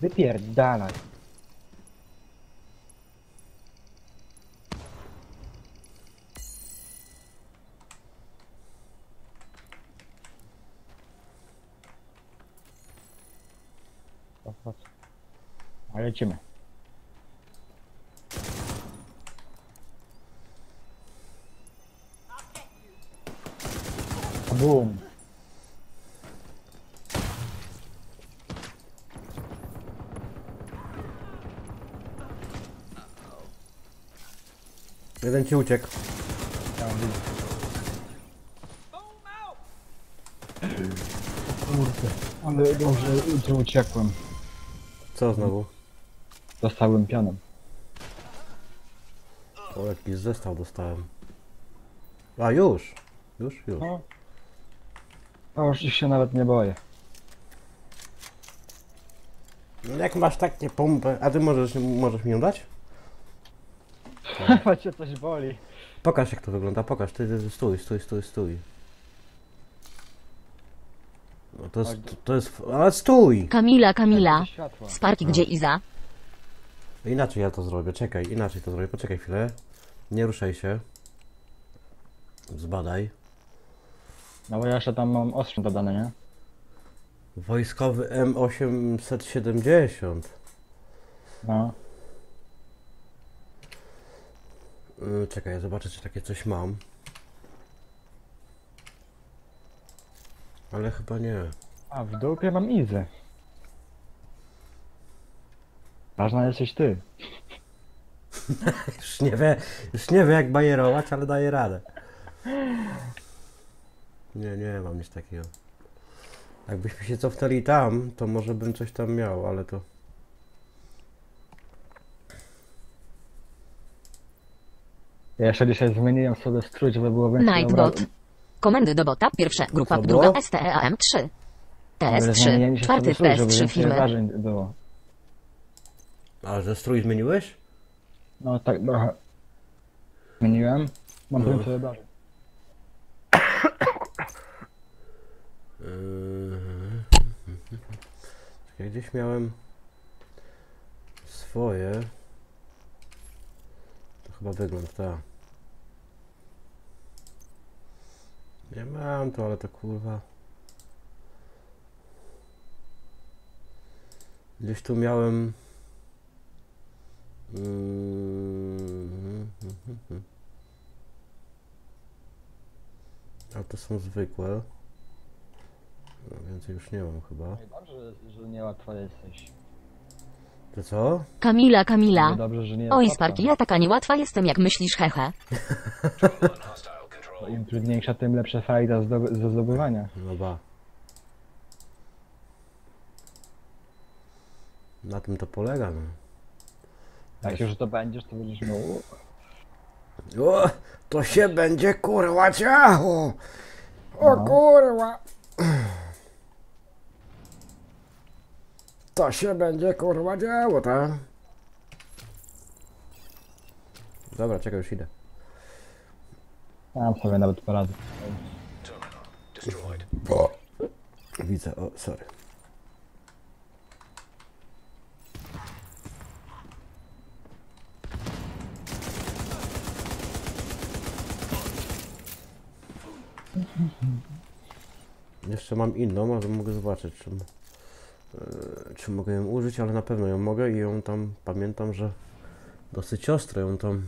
Wypierdalaj. Lecimy. Boom. Jeden ci uciekł. Tam widzę. Kurde, ale dobrze, że uciekłem. Co znowu? Dostałem pionem. O, jakiś zestaw dostałem. A już! Już, już. No. A już się nawet nie boję. No Jak masz takie pompy, a ty możesz, możesz mi ją dać? Chyba cię coś boli. Pokaż jak to wygląda, pokaż, ty, ty, ty stój, stój, stój, stój. No to jest, to jest, ale stój! Kamila, Kamila. Światła. Sparki, gdzie Iza? Inaczej ja to zrobię, czekaj, inaczej to zrobię, poczekaj chwilę. Nie ruszaj się. Zbadaj. No bo ja jeszcze tam mam ostrze dodane, nie? Wojskowy M870. No. Yy, czekaj, zobaczę czy takie coś mam. Ale chyba nie. A w dupie mam Izę. Ważna jesteś ty. Już nie wie, już nie wie jak bajerować, ale daje radę. Nie, nie mam nic takiego. Jakbyśmy się cofnęli tam, to może bym coś tam miał, ale to... Ja jeszcze dzisiaj zmieniłem sobie strój, żeby było więcej Nightbot. obrazu. Komendy do bota. Pierwsza grupa, druga było? STEAM3. Ale TS3. zmieniłem się Czwarty sobie strój, żeby TS3 więcej filmy. obrażeń było. A, że strój zmieniłeś? No tak trochę. Zmieniłem. Mam No. więcej obrażeń. Yy... Czekaj, gdzieś miałem swoje. To chyba wygląd, tak. Nie mam to, ale to kurwa. Gdzieś tu miałem. Mm, A to są zwykłe. Więcej już nie mam chyba. Dobrze, że niełatwa jesteś. To co? Kamila, Kamila. Dobrze, że nie Oj. Sparki, ja taka niełatwa jestem, jak myślisz, hehe. Bo Im trudniejsza, tym lepsze fajda zdoby- ze zdobywania. No ba. Na tym to polega, no. Jak już to będziesz, to będziesz miał... O, to się będzie kurwa działo! O kurwa! To się będzie kurwa działo, tak? Dobra, czekaj, już idę. Tam sobie nawet poradzę. Widzę, o, sorry. Jeszcze mam inną, ale mogę zobaczyć, czy, e, czy mogę ją użyć, ale na pewno ją mogę i ją tam, pamiętam, że dosyć ostro ją tam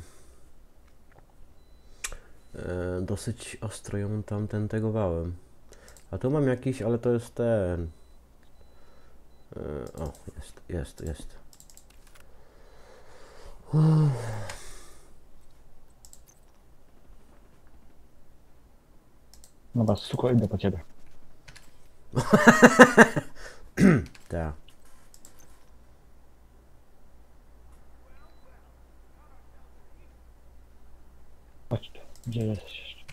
e, dosyć ostro ją tam tentegowałem. A tu mam jakiś, ale to jest ten. E, o, jest, jest, jest. No was, suko, idę po ciebie. Tak. Chodź tu. Gdzie jesteś jeszcze?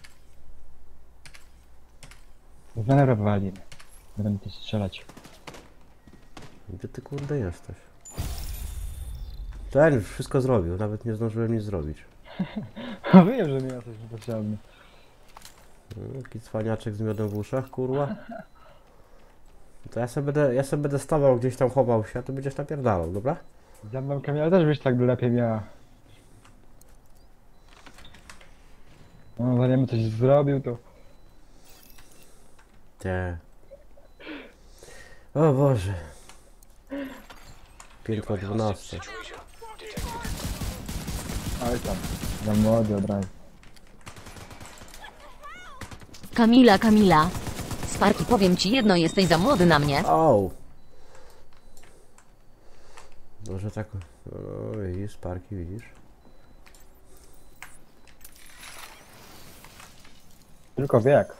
Zdenerwowali mnie. Będę ci strzelać. Gdzie ty kurde jesteś? Ten już wszystko zrobił, nawet nie zdążyłem nic zrobić. Wiem, że mi jesteś niepotrzebny. No, Taki cwaniaczek z miodem w uszach, kurwa. To ja sobie będę, ja sobie będę stawał gdzieś tam, chował się, a ty będziesz napierdalał, dobra? Za mną Kamila też byś tak lepiej miała. No, zanim coś zrobił, to... Te. O Boże. Piętro 12. Ale tam. Za młody od razu. Kamila, Kamila. Sparki, powiem ci jedno, jesteś za młody na mnie. O! Może tak. No, widzisz, sparki, widzisz. Tylko wiek.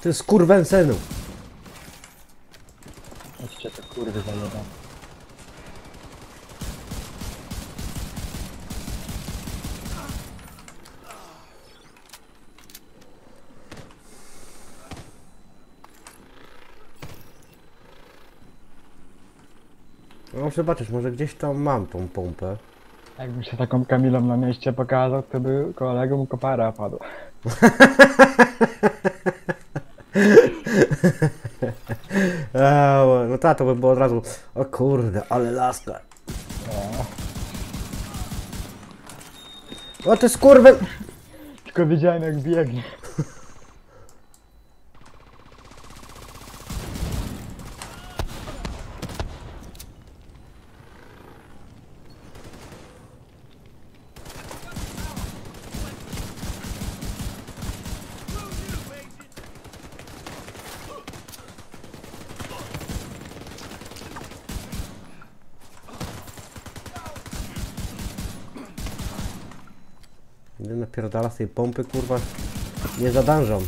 Ty skurwen synu! Chodźcie te kurwy zajebane. No zobaczysz, może gdzieś tam mam tą pompę. Jakbym się taką Kamilą na mieście pokazał, to by kolegom kopara padł. Eee, no ta, to by było od razu. O kurde, ale laska. O ty skurwy! Tylko widziałem jak biegnie. Nie napierdala z tej pompy, kurwa. Nie zadążam.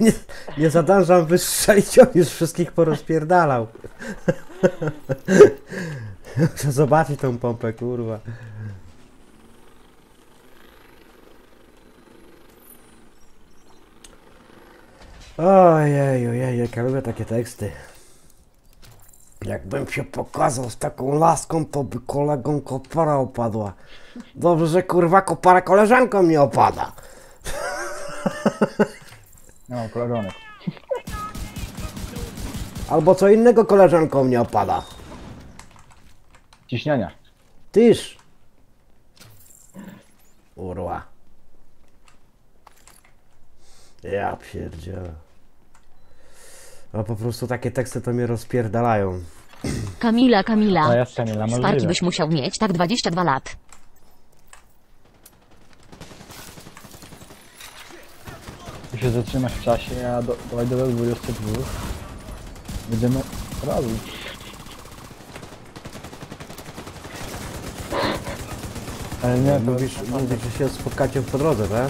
Nie, nie zadążam wystrzelić, on już wszystkich porozpierdalał. Muszę zobaczyć tą pompę, kurwa. Ojej, ojej, jak ja lubię takie teksty. Jakbym się pokazał z taką laską, to by kolegom kopara opadła. Dobrze, że kurwa kopara koleżanką nie opada. No, koleżanek. Albo co innego koleżanką nie opada. Ciśnienia. Tyż. Urła. Ja pierdzielę. A po prostu takie teksty to mnie rozpierdalają. Kamila, A Kamila. ja z Kamila Sparki możliwe. byś musiał mieć tak 22 lat. Ty się zatrzymasz w czasie, ja do, dojdę do 22. Będziemy robić. Ale nie, to Mówisz, mówisz, że się spotkacie po drodze, tak?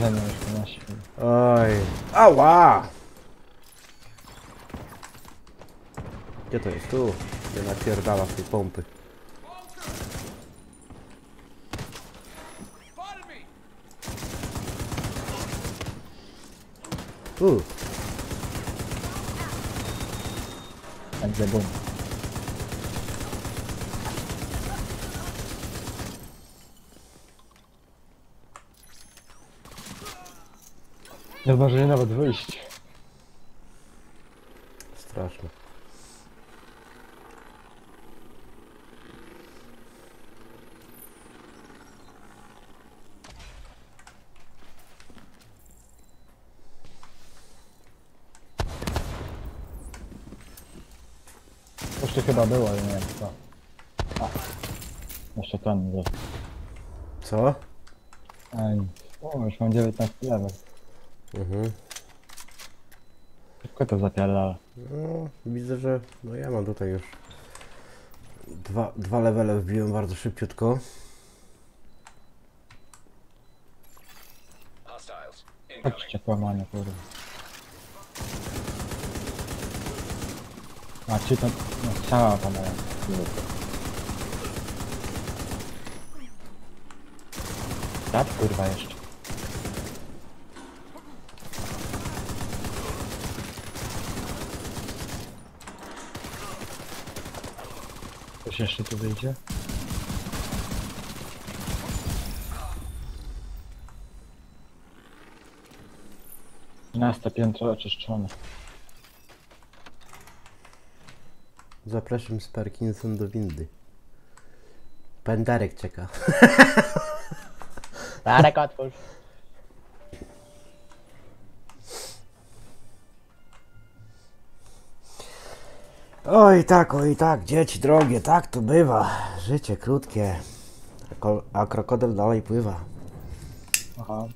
Ze mną już 15 chwil. Oj. Ała! Gdzie to jest? Tu. Nie napierdala z tej pompy. Tu. Także bum. Nie zdążyli nawet wyjść. Straszne. Jeszcze chyba było, ale nie wiem co. A. Jeszcze ten jest. Co? Ej. O, już mam 19 level. Mhm. Szybko to zapierdala. No, widzę, że no ja mam tutaj już dwa, dwa levele wbiłem bardzo szybciutko. Chodźcie kłamanie, kurwa. A ci to... No, strzała padają. Tak, kurwa, jeszcze. Coś jeszcze tu wyjdzie? Miasto piętro oczyszczone. Zapraszam z Parkinson do windy. Pendarek czeka. Darek, otwórz. Oj tak, oj tak, dzieci drogie, tak to bywa. Życie krótkie, a, a krokodyl dalej pływa. Aha.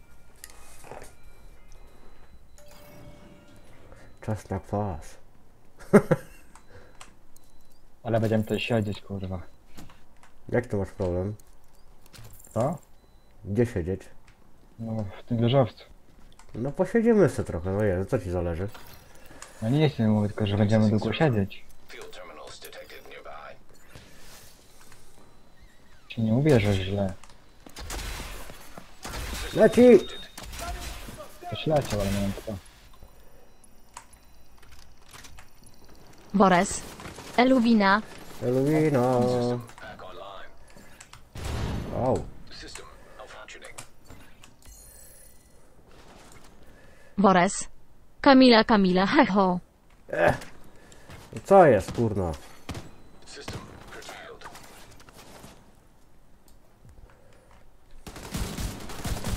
Czas na kwas. Ale będziemy tutaj siedzieć, kurwa. Jak to masz problem? Co? Gdzie siedzieć? No, w tym wieżowcu. No posiedzimy sobie trochę, no jest, co ci zależy? No nie chcę mówię, tylko że będziemy długo siedzieć. Ci nie uwierzę źle. Leci! Ktoś leciał, ale nie wiem kto. Bores. Eluwina. System malfunctioning. Bores. Kamila, Kamila, heho. co jest kurno?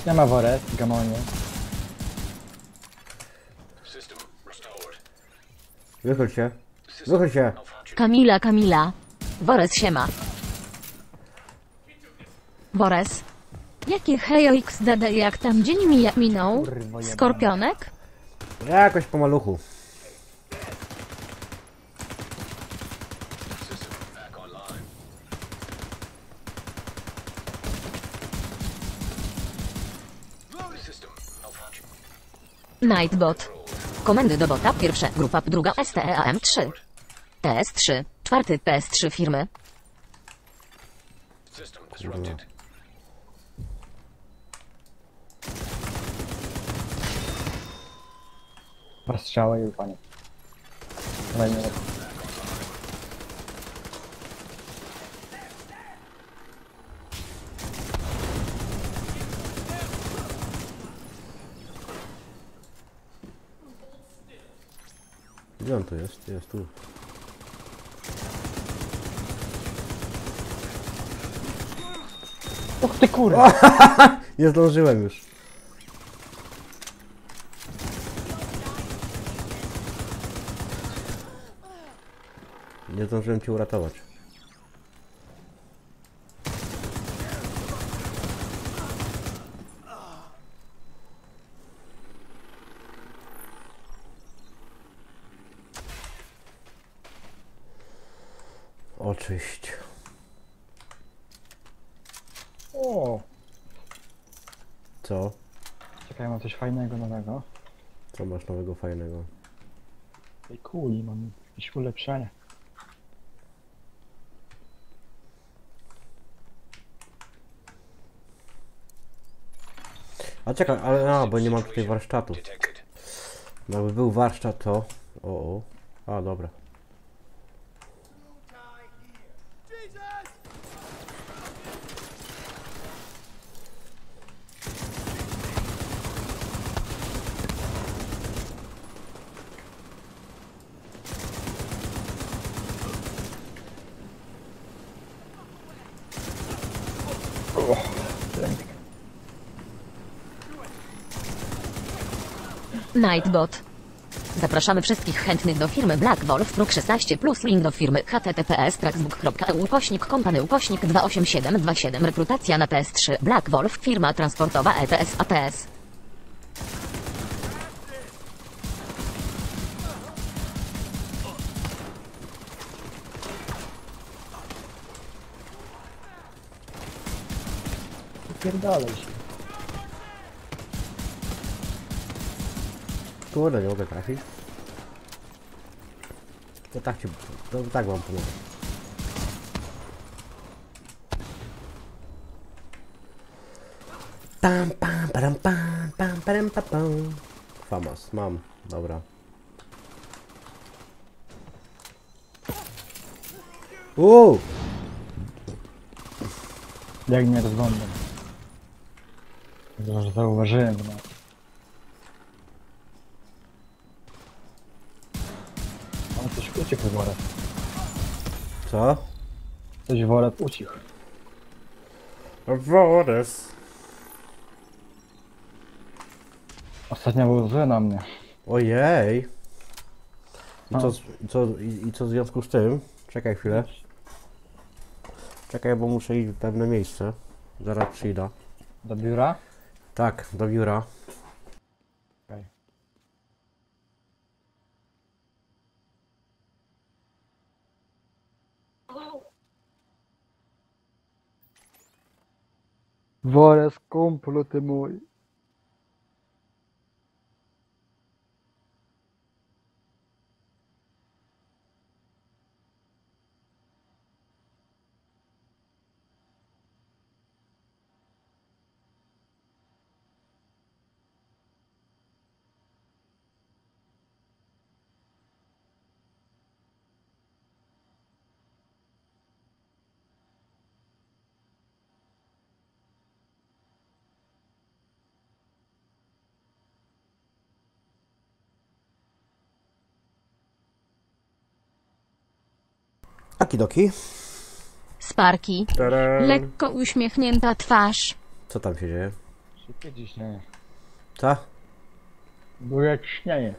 Nie ma worek, gamonie. Wychyl się. Wychyl się. Kamila, Kamila. Bores siema. Bores. Jakie hejo XDD jak tam dzień mija minął? Skorpionek? Jakoś po maluchu. Nightbot. Komendy do bota. Pierwsze. Grupa. Druga. STEAM3. TS3. Czwarty. PS3 firmy. Dwa strzały i panie. Kolejny raz. Gdzie on tu jest? Jest tu. Och ty kurwa. Nie zdążyłem już. Nie zdążyłem cię uratować. Oczywiście. Co? Czekaj, mam coś fajnego nowego. Co masz nowego fajnego? Tej kuli mam jakieś ulepszenie. A czekaj, ale a, bo nie mam tutaj warsztatu. No, Jakby był warsztat, to. O, o. A, dobra. Nightbot. Zapraszamy wszystkich chętnych do firmy Black Wolf Próg 16 plus link do firmy https traxbook.eu ukośnik kompany ukośnik 28727 rekrutacja na PS3 Black Wolf firma transportowa ETS ATS. Pierdalej się. Kurde, nie mogę trafić. To tak ci, to tak wam pomogę. Pam, pam, param, pam, pam, param, pam, pam. Famas, mam, dobra. Uuu! Jak mnie rozglądam. Zauważyłem go. Uciekł worek. Co? Coś worek ucichł. Wodes. Ostatnio był zły na mnie. Ojej. I No. co, z- i co, i, i co w związku z tym? Czekaj chwilę. Czekaj, bo muszę iść w pewne miejsce. Zaraz przyjdę. Do biura? Tak, do biura. Okej. Worek kumplu Sparki. Lekko uśmiechnięta twarz. Co tam się dzieje? Szybkie dziś nie. Co? Był jak śnieje.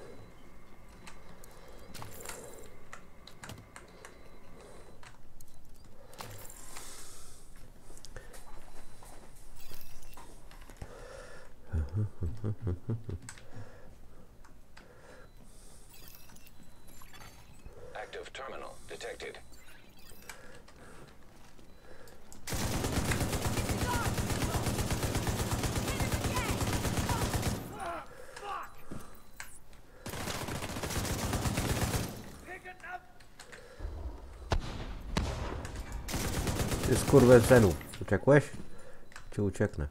Ty skurwę zenu. Uciekłeś? Ci ucieknę.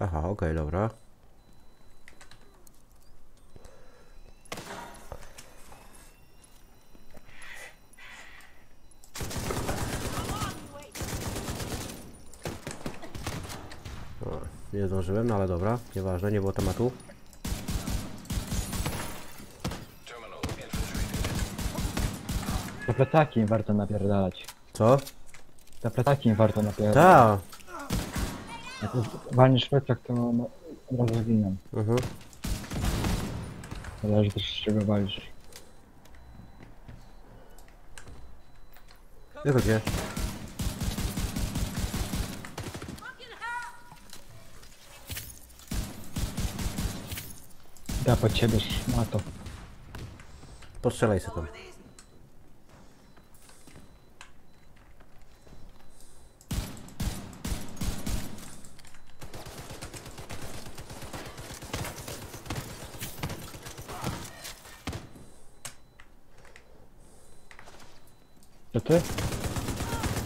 Aha, okej, dobra. O, nie zdążyłem, no ale dobra, nieważne, nie było tematu. Te plecaki warto napierdalać. Co? Te plecaki warto napierdalać. Ta. Jak walniesz plecak, to no, od razu zginą. Mhm. Zależy też z czego walisz. Jak gdzie? Da pod ciebie szmato. Postrzelaj się tam. Ty?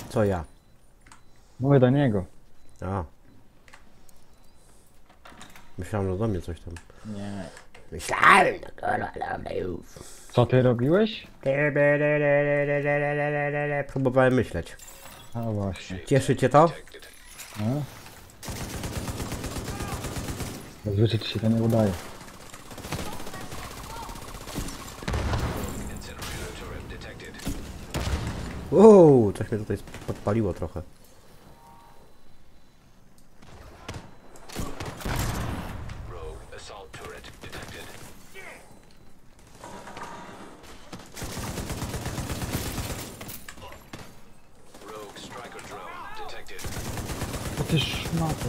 Co ja? Mówię do niego. A. Myślałem, że do mnie coś tam. Nie. Myślałem, no kurwa, dobra już. Co ty robiłeś? Próbowałem myśleć. A właśnie. Cieszy cię to? No. Zazwyczaj ci się to nie udaje. Uuu, coś mnie tutaj podpaliło trochę. Rogue assault turret detected. Rogue striker drone detected. To ty szmato.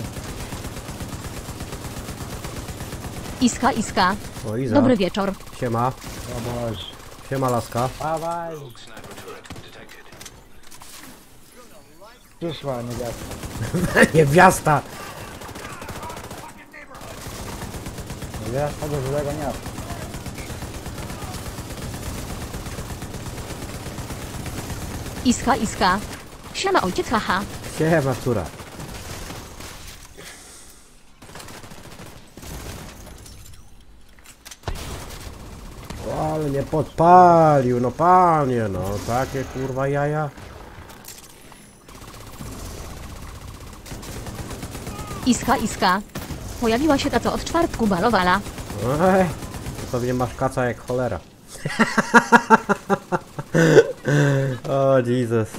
Iska, Iska. O, Iza. Dobry wieczór. Siema. Siema, laska. Dawaj. Rogue sniper turret detected. Przyszła niewiasta. Niewiasta! Niewiasta do złego miasta. Iska, Iska. Siema ojciec, haha. Siema, córa. O, ale nie podpalił, no panie, no takie kurwa jaja. Iska, Iska. Pojawiła się ta co od czwartku balowala. Ej, to pewnie masz kaca jak cholera. o Jesus.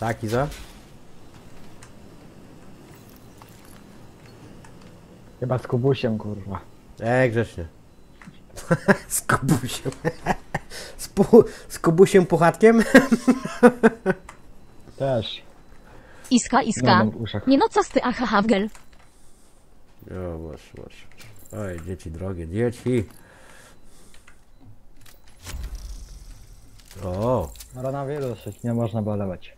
Tak, Iza? Chyba z kubusiem, kurwa. Ej, grzecznie. z kubusiem. z, pu- z kubusiem puchatkiem? Też. Iska, Iska. Mam w uszach. Nie no co z ty, aha, Hawgel. O, boż, boż. Oj, dzieci drogie, dzieci. O, Koronawirus, nie można balować.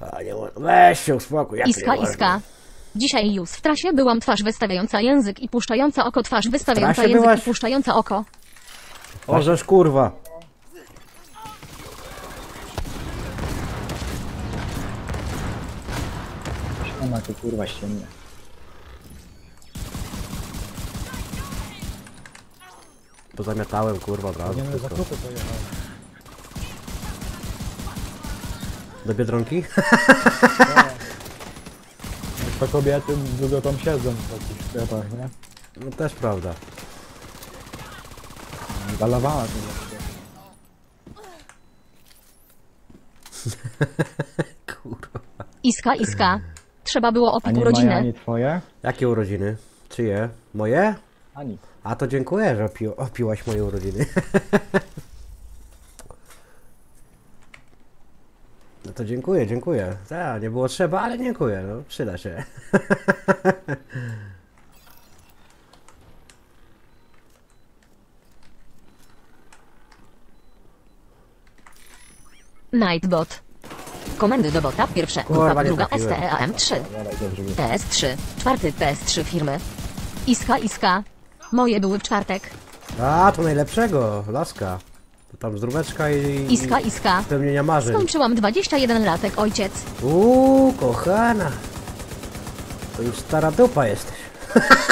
a nie mo- Weź się uspokój. Iska? Iska. Dzisiaj już w trasie byłam twarz wystawiająca język i puszczająca oko, twarz wystawiająca język byłaś? i puszczająca oko. Orzesz kurwa. Ona tu kurwa ściemnia. Pozamiatałem kurwa od razu. Nie wiem, za wszystko. Do Biedronki? To kobiety długo tam siedzą w takich sklepach, nie? No też prawda. Balowała to jeszcze. Kurwa. Iska, Iska. Trzeba było Ani opić moje, urodziny. ani twoje? Jakie urodziny? Czyje? Moje? Ani. A to dziękuję, że opi opiłaś moje urodziny. No to dziękuję, dziękuję. Tak, nie było trzeba, ale dziękuję, no przyda się. Nightbot. Komendy do bota. Pierwsze. Grupa nie druga trafiłem. STEAM3. Dalej, dobrze było. PS3. Czwarty PS3 firmy. Iska, Iska. Moje były w czwartek. A, to najlepszego, laska. Tam zdróweczka i... Iska, Iska. Spełnienia marzeń. Skończyłam 21 latek, ojciec. Uuu, kochana. To już stara dupa jesteś.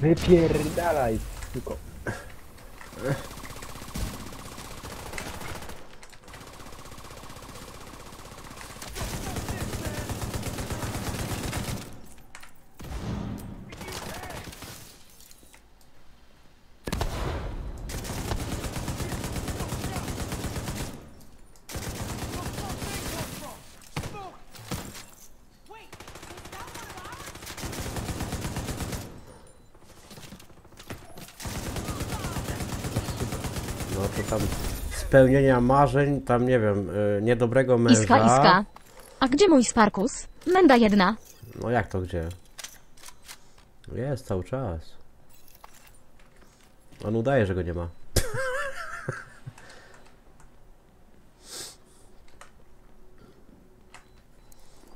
Wypierdalaj, 行こう。Spełnienia marzeń, tam nie wiem, y, niedobrego męża. Iska, iska. A gdzie mój Sparkus? Menda jedna. No jak to gdzie? Jest cały czas. On udaje, że go nie ma.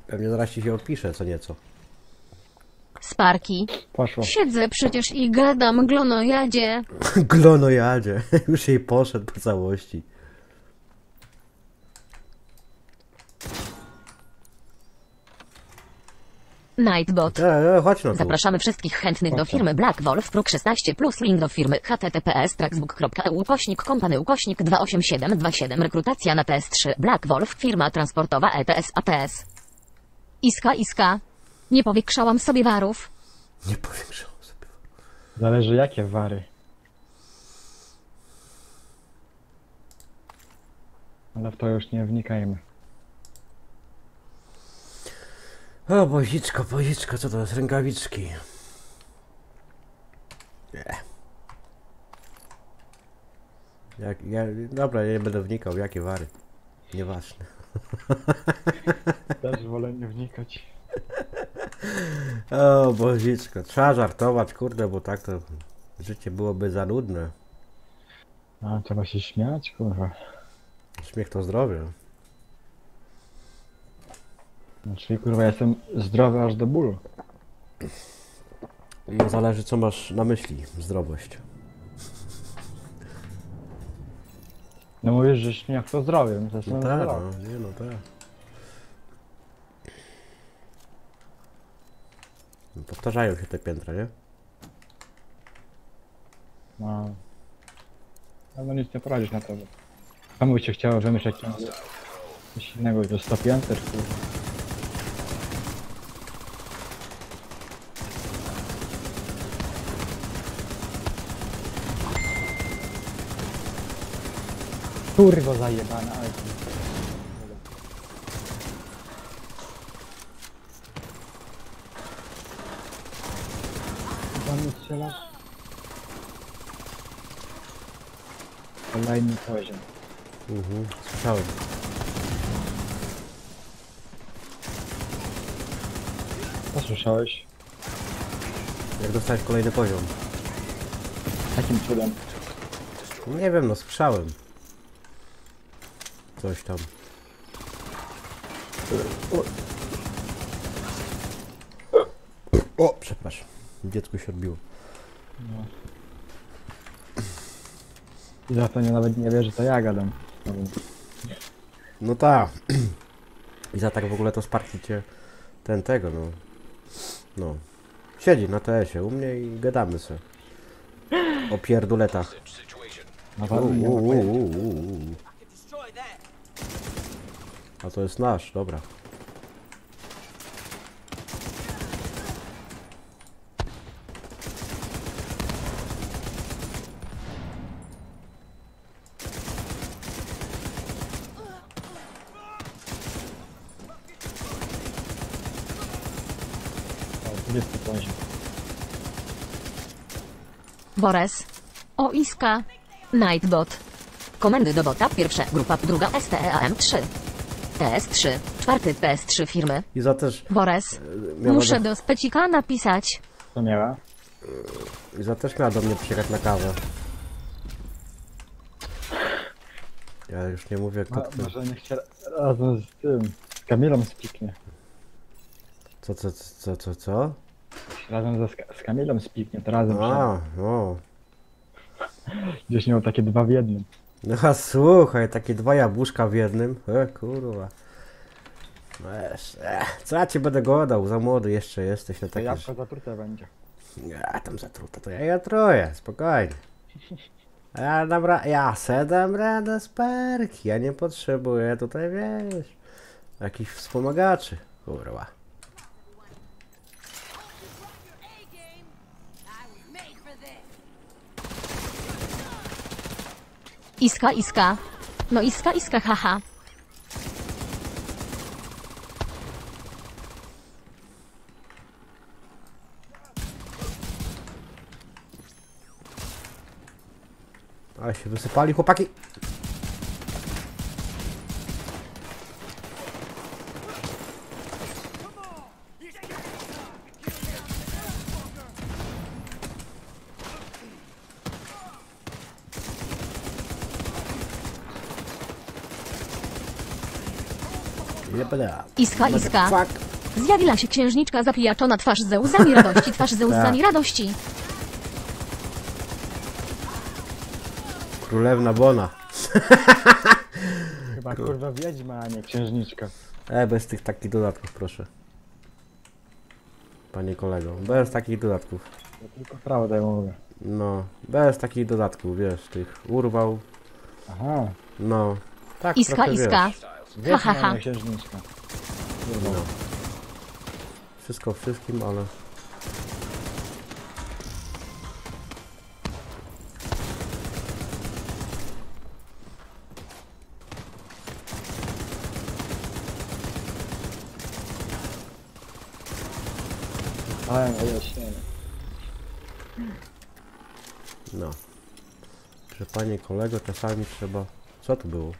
Pewnie zaraz ci się opisze co nieco. Sparki. Poszło. Siedzę przecież i gadam, glonojadzie. Glonojadzie. Już jej poszedł po całości. Nightbot. E, e, chodź tu. Zapraszamy wszystkich chętnych do firmy Black Wolf Próg 16 plus link do firmy https traxbook.eu ukośnik kompany ukośnik 28727 rekrutacja na PS3 Black Wolf firma transportowa ETS ATS. Iska, iska. Nie powiększałam sobie warów. Nie powiększał sobie. Zależy jakie wary. Ale w to już nie wnikajmy. O, boziczko, boziczko, co to jest? Rękawiczki. Nie. Jak, ja, dobra, ja nie będę wnikał, jakie wary. Nieważne. Też wolę nie wnikać. O, boziczko, trzeba żartować, kurde, bo tak to życie byłoby za nudne. A, trzeba się śmiać, kurwa. Śmiech to zdrowie. No, czyli kurwa jestem zdrowy aż do bólu. No zależy, co masz na myśli, zdrowość. No mówisz, że śmiech to zdrowie, no to No tak, zdrowy. no, nie no tak. No, Powtarzają się te piętra, nie? No. Ale nic nie poradzisz na to. Komu się chciało wymyśleć coś innego, to 105 kurwa. Kurwa zajebana, ale to... Tam strzelasz? Kolejny poziom. Mhm, słyszałem. Co słyszałeś? Jak dostałeś kolejny poziom? Takim cudem. Nie wiem, no słyszałem. Coś tam. O, przepraszam. Dziecko się odbiło. I za to nie, nawet nie wie, że to ja gadam. No No tak. I za tak w ogóle to Sparki cię ten tego, no. No. Siedzi na TS-ie u mnie i gadamy se. O pierduletach. A to jest nasz, dobra. O, 20 poziom. Bores. O Iska. Nightbot. Komendy do bota. Pierwsza grupa, druga E STEAM3. TS3. Czwarty PS3 firmy. I za też Bores. miała Muszę do, do specika napisać. Co miała? i za też miała do mnie przyjechać na kawę. Ja już nie mówię kto, Ma, kto. może nie chce razem z tym, z Kamilą spiknie. Co, co, co, co, co? Razem ze, z Kamilą spiknie, to razem A, no. Gdzieś miał takie dwa w jednym. No a słuchaj, takie dwa jabłuszka w jednym. E, kurwa. Wiesz, e, co ja ci będę godał? Za młody jeszcze jesteś na To takie... jabłko zatrute będzie. Ja tam zatruta, to ja ja troję, spokojnie. Ja dam ra- ja se dam radę z perki, ja nie potrzebuję tutaj, wiesz, jakichś wspomagaczy, kurwa. Iska, iska. No iska, iska, haha. Ale się wysypali chłopaki. Iska, iska. Zjawiła się księżniczka zapijaczona twarz ze łzami radości, twarz ze łzami radości. Królewna Bona. Chyba kurwa wiedźma, a nie księżniczka. E, bez tych takich dodatków, proszę. Panie kolego, bez takich dodatków. Ja tylko prawdę mówię. No, bez takich dodatków, wiesz, tych urwał, Aha. no. Tak, Iska, trochę, iska. Wiesz, Wiedźma, ha, ha. a nie księżniczka. No. Wszystko wszystkim, ale... Ale wyjaśnienie. No. Że panie kolego, czasami trzeba... Co tu było?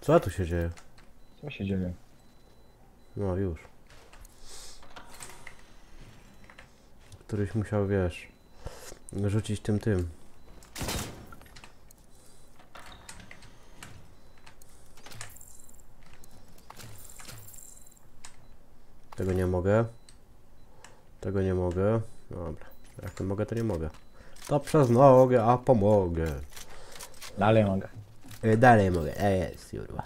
Co tu się dzieje? Co się dzieje? No, już. Któryś musiał, wiesz... Rzucić tym, tym. Tego nie mogę. Tego nie mogę. Dobra. Jak to mogę, to nie mogę. To przez nogę, a pomogę. Dalej mogę. E, Dalej mogę. E, jest, jurwa.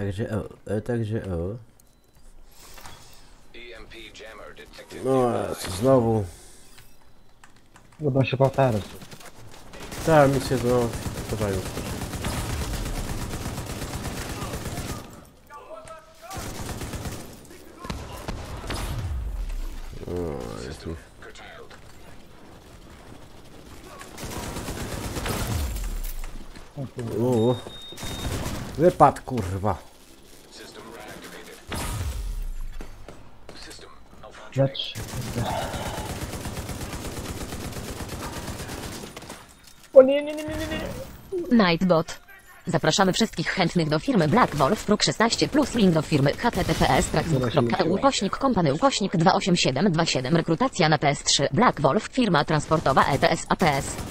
Takže o, e, takže o. No a znowu? Będą się powtarzać. Tak, mi się znowu powtarzają. O, jest wypad kurwa. Rzecz. O nie, nie, nie, nie, nie, nie. Nightbot. Zapraszamy wszystkich chętnych do firmy Black Wolf Próg 16 plus link do firmy https traxbook.eu ukośnik kompany ukośnik 28727 rekrutacja na PS3 Black Wolf firma transportowa ETS ATS.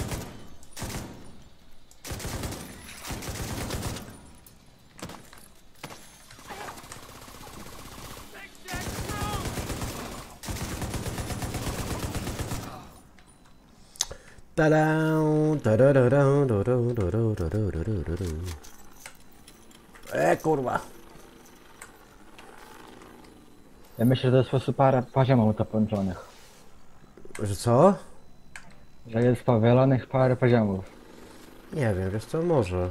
E, kurwa. Ja myślę, że to jest po prostu parę poziomów to połączonych. Że co? Że jest powielonych parę poziomów. Nie wiem, wiesz co, może.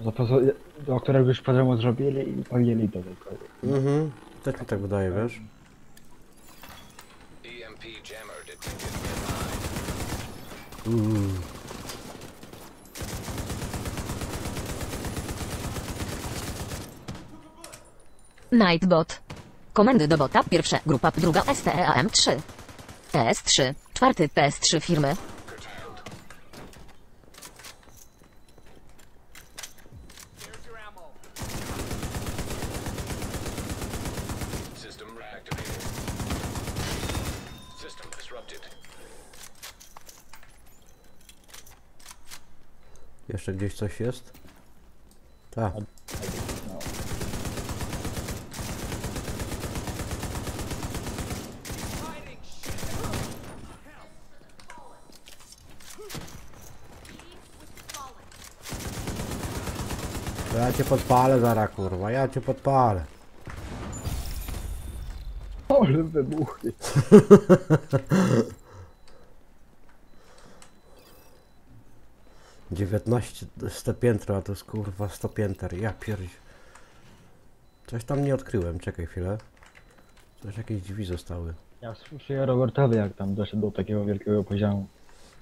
Że po prostu do którego już poziomu zrobili i powzięli to tylko. Mhm, też mi tak wydaje, wiesz. EMP jammer detected. Nightbot. Komendy do bota pierwsze, grupa druga E STEAM3. TS3, czwarty TS3 firmy. Curtailed. System reactivated. System disrupted. Jeszcze gdzieś coś jest? Tak. Ja cię podpalę zaraz, kurwa, ja cię podpalę. Ale wybuchy. Dziewiętnaście 100 piętro, a to jest kurwa 100 pięter, ja pierdź. Coś tam nie odkryłem, czekaj chwilę. Coś jakieś drzwi zostały. Ja współczuję Robertowi, jak tam doszedł do takiego wielkiego poziomu.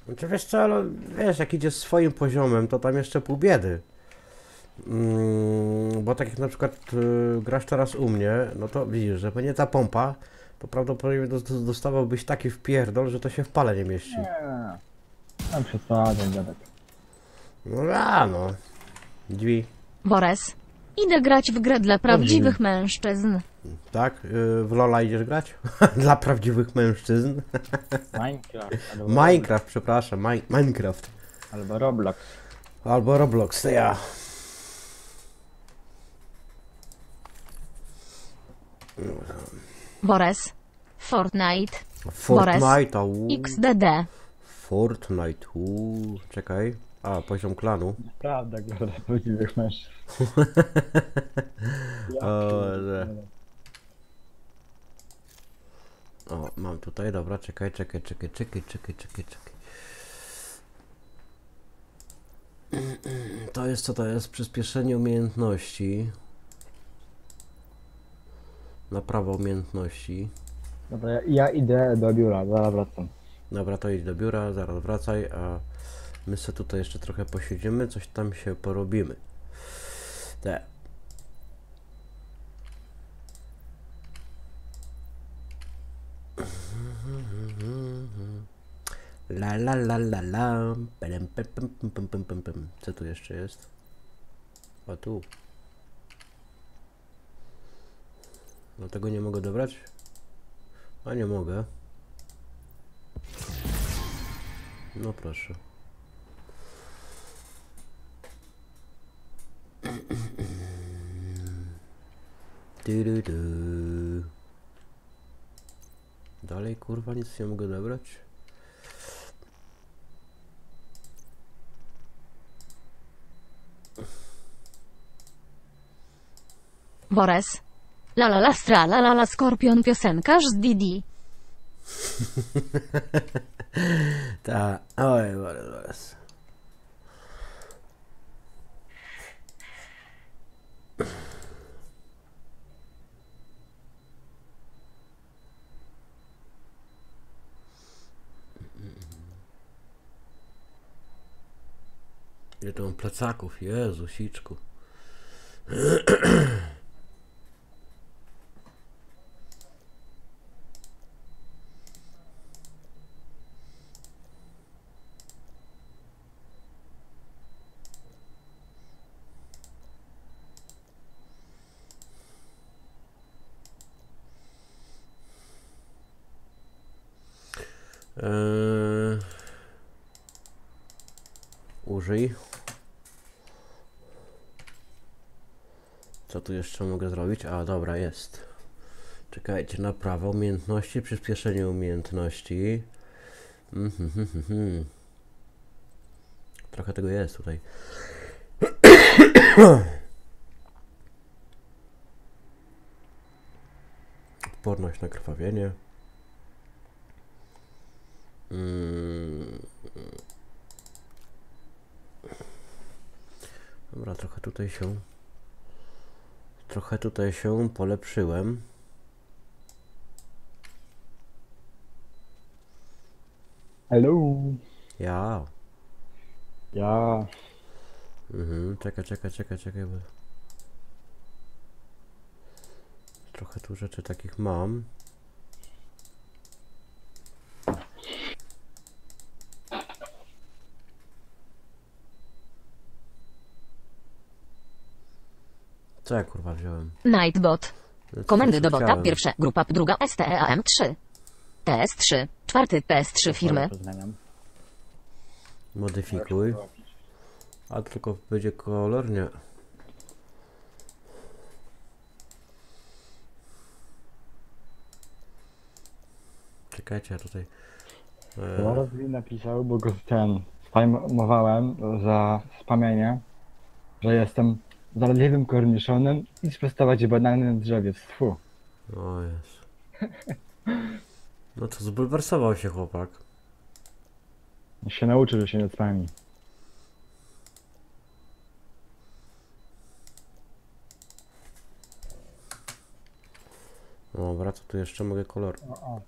Znaczy wiesz co, ale wiesz, jak idzie swoim poziomem, to tam jeszcze pół biedy. Mm, bo tak jak na przykład y, grasz teraz u mnie, no to widzisz, że będzie ta pompa, to prawdopodobnie dos- dos- dostawałbyś taki wpierdol, że to się w pale nie mieści. Nie. Tam przesadzę, dziadek. No rano. Drzwi. Bores. Idę grać w grę dla prawdziwych mężczyzn. Tak? Yy, w Lola idziesz grać? Dla prawdziwych mężczyzn. Minecraft. Albo Minecraft, przepraszam. Mi- Minecraft. Albo Roblox. Albo Roblox, to ja. Bores. Fortnite. Fortnite, au. XDD. Fortnite, uuu. Czekaj. A, poziom klanu. Prawda, dla prawdziwych mężczyzn. O, że. O, mam tutaj, dobra, czekaj, czekaj, czekaj, czekaj, czekaj, czekaj, czekaj. To jest co to jest? Przyspieszenie umiejętności. Naprawa umiejętności. Dobra, ja, ja idę do biura, zaraz wracam. Dobra, to idź do biura, zaraz wracaj, a my sobie tutaj jeszcze trochę posiedzimy, coś tam się porobimy. Te. La la la la la. Pem, pem, pem, pem, pem, pem, pem. Co tu jeszcze jest? A tu. No tego nie mogę dobrać? A nie mogę. No proszę. Du-du-du. Dalej kurwa nic nie mogę dobrać. Bores. La la la stra la la la skorpion piosenkarz z Didi. Ta, oj, zaraz, zaraz. Ile mam plecaków, Jezu, siczku. Eee, użyj. Co tu jeszcze mogę zrobić? A, dobra, jest. Czekajcie, naprawa umiejętności, przyspieszenie umiejętności. Mhm, mhm. Trochę tego jest tutaj. Odporność na krwawienie. Mm. Dobra, trochę tutaj się. Trochę tutaj się polepszyłem. Hello. Ja. Ja. Mhm, czekaj, czekaj, czekaj, czekaj. Bo... Trochę tu rzeczy takich mam. Co ja kurwa wziąłem? Nightbot. Co- Komendy do bota. Pierwsze. Grupa druga E STEAM3. TS3. Czwarty PS3 firmy. Modyfikuj. A tylko będzie kolor? Nie. Czekajcie, ja tutaj. E, Zaraz mi napisał, bo go ten spamowałem za spamienie, że jestem zaradliwym korniszonem i sprostować banany na drzewie. Fu. o. No to zbulwersował się chłopak. Się nauczy, że się nie spami. Dobra, co tu jeszcze mogę kolor?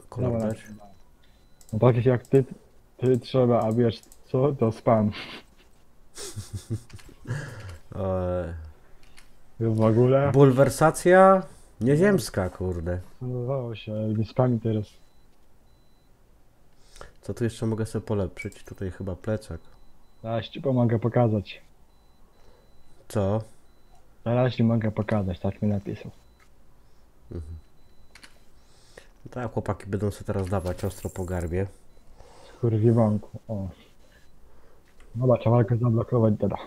Kolor Dobra. dać? No takich jak ty, ty trzeba, a wiesz co, to spam. W ogóle? bulwersacja Nieziemska, kurde. Zanowało się, ale spami teraz. Co tu jeszcze mogę sobie polepszyć? Tutaj chyba plecak. Zaraz ci pomogę pokazać. Co? Zaraz ci mogę pokazać, tak mi napisał. No tak, chłopaki będą sobie teraz dawać ostro po garbie. Skurwiwonku, o. Dobra, trzeba go zablokować teraz.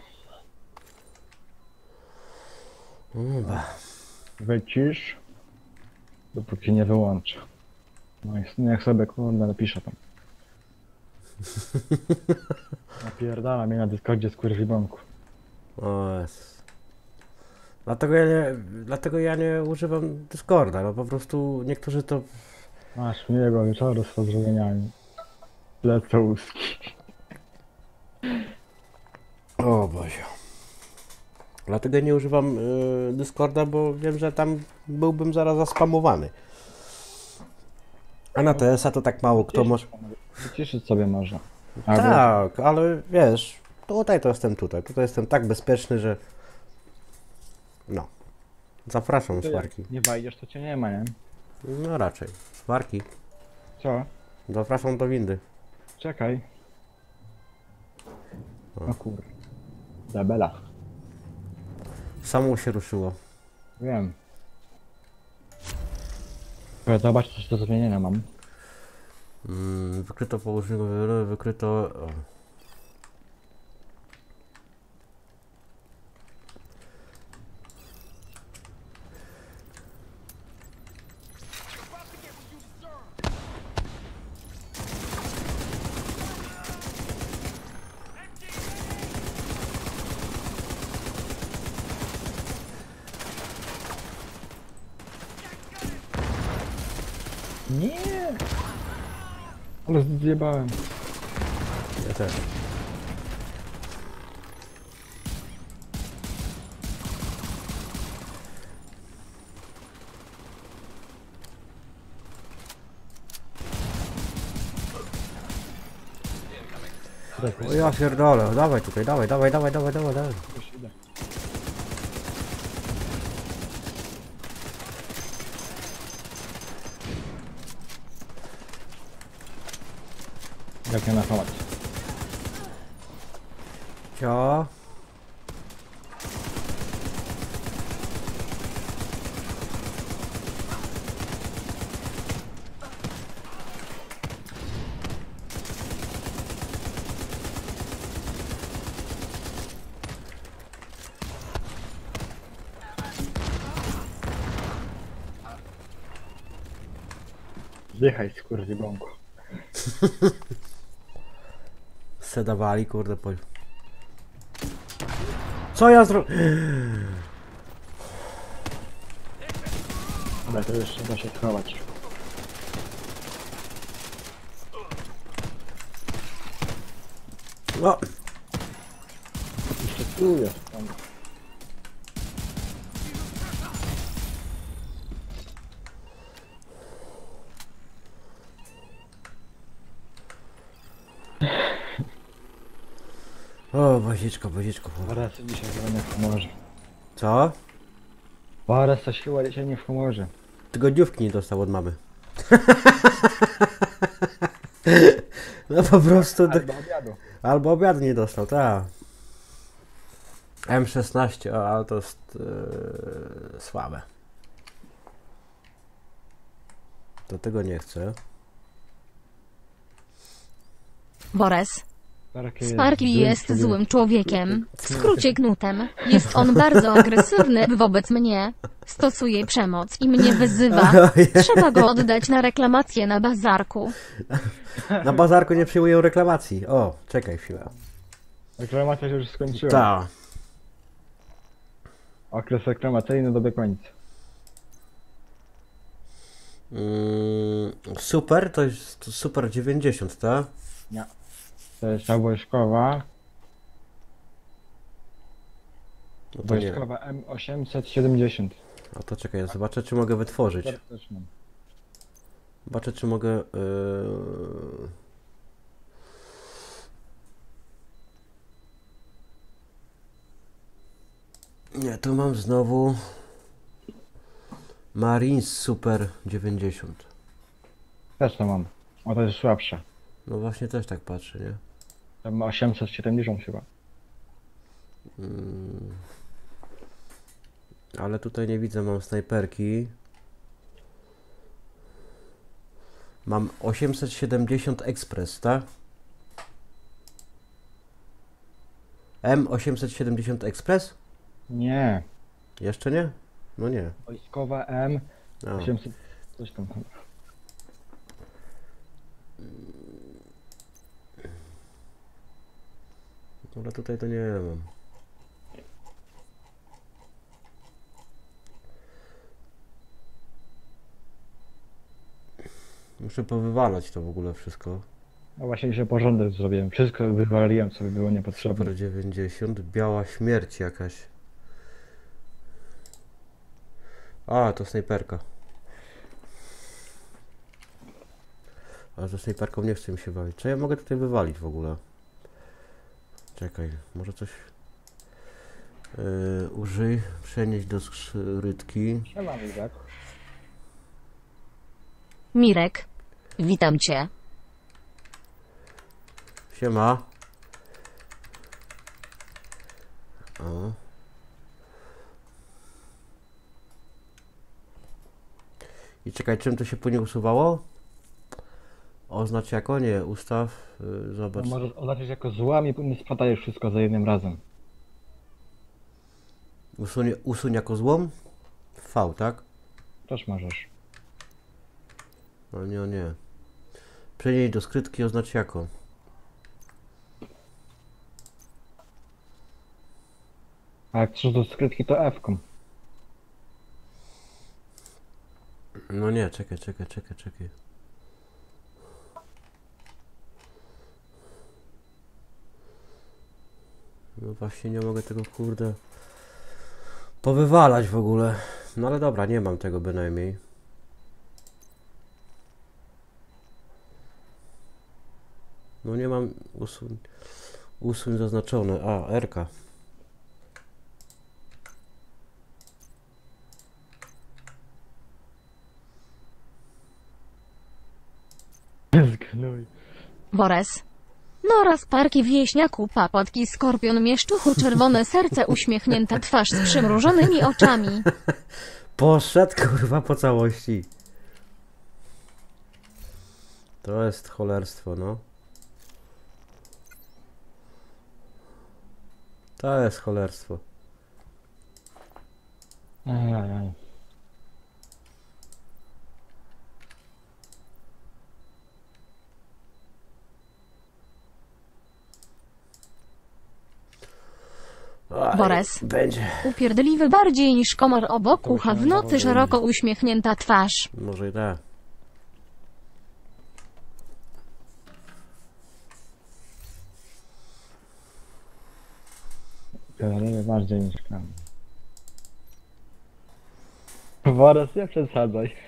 Wycisz, dopóki nie wyłączę. No i niech sobie kurde napisze tam. Napierdala mnie na Discordzie z kurwibąku. O jest. Dlatego ja nie, dlatego ja nie używam Discorda, no po prostu niektórzy to... Masz miłego wieczoru z pozdrowieniami. Lecę łuski. O Boże. Dlatego nie używam y, Discorda, bo wiem, że tam byłbym zaraz zaspamowany. A na TS-a to tak mało kto może... Wyciszyć sobie można. Albo- Tak, ale wiesz, tutaj to jestem tutaj. Tutaj jestem tak bezpieczny, że... No. Zapraszam, jak Swarki. nie wejdziesz, to cię nie ma, nie? No raczej. Swarki. Co? Zapraszam do windy. Czekaj. O kur... Zabela. Samo się ruszyło. Wiem. Zobacz, coś do zmienienia mam. Mm, wykryto położnego, wykryto... O. Nie! Ale zjebałem. Ja też. O ja pierdolę, dawaj tutaj, dawaj, dawaj, dawaj, dawaj, dawaj, dawaj. Już idę. Jak nie nachować? Cio. Zjechaj z kurwy bąku. Se dawali, kurde, po... Co ja zro... Ale to jeszcze da się schować. O! Jeszcze tu jest. Woziczko, woziczko. Zaraz dzisiaj chyba nie w humorze. Co? Zaraz coś chyba dzisiaj nie w humorze. Tygodniówki nie dostał od mamy. No po prostu... Albo obiadu. Albo obiad nie dostał, tak. M16, o, ale to jest yy, słabe. Do tego nie chcę. Bores. Sparky Sparky jest złym człowiekiem. W skrócie knutem. Jest on bardzo agresywny wobec mnie. Stosuje przemoc i mnie wyzywa. Trzeba go oddać na reklamację na bazarku. Na bazarku nie przyjmują reklamacji. O, czekaj chwilę. Reklamacja się już skończyła. Ta. Okres reklamacyjny dobiegł końca. Mm, super, to jest super 90, tak? To jest ta wojskowa. No to nie. Wojskowa M870. A to czekaj, zobaczę czy mogę wytworzyć. Zobaczę czy mogę... Yy... Nie, tu mam znowu... Marines Super 90. Też to mam. O, to jest słabsze. No właśnie też tak patrzę, nie? Tam ma 870 chyba. Mm. Ale tutaj nie widzę, mam snajperki. Mam 870 Express, tak? M870 Express? Nie. Jeszcze nie? No nie. Wojskowa M A. 800 coś tam chyba. Ale tutaj to nie mam. Muszę powywalać to w ogóle wszystko. No właśnie dzisiaj porządek zrobiłem. Wszystko wywaliłem, co by było niepotrzebne. Super 90, biała śmierć jakaś. A, to snajperka. Ale ze snajperką nie chce mi się bawić. Co ja mogę tutaj wywalić w ogóle? Czekaj, może coś... Yy, użyj, przenieść do skrytki. Siema, tak? Mirek. Witam cię. Siema. O. I czekaj, czym to się później usuwało? Oznacz jako? Nie, ustaw, yy, zobacz. No, możesz oznaczyć jako zła i nie spadaje wszystko za jednym razem. Usuń, usuń jako złom? V, tak? Też możesz. No nie, nie. Przenieść do skrytki oznacz jako. A jak chcesz do skrytki, to F-ką. No nie, czekaj, czekaj, czekaj, czekaj. No właśnie nie mogę tego kurde powywalać w ogóle. No ale dobra, nie mam tego bynajmniej. No nie mam usuń, usuń zaznaczone. A, R. Zgnój. Bores. Nora z parki wieśniaku, papotki, skorpion, mieszczuchu, czerwone serce, uśmiechnięta twarz z przymrużonymi oczami. Poszedł kurwa po całości. To jest cholerstwo, no. To jest cholerstwo. Ajajaj. Aj, Bores. Będzie. Upierdliwy bardziej niż komar obok ucha, w nocy szeroko uśmiechnięta twarz. Może i tak. Pierdolę bardziej niż kram. Woros, nie przesadzaj.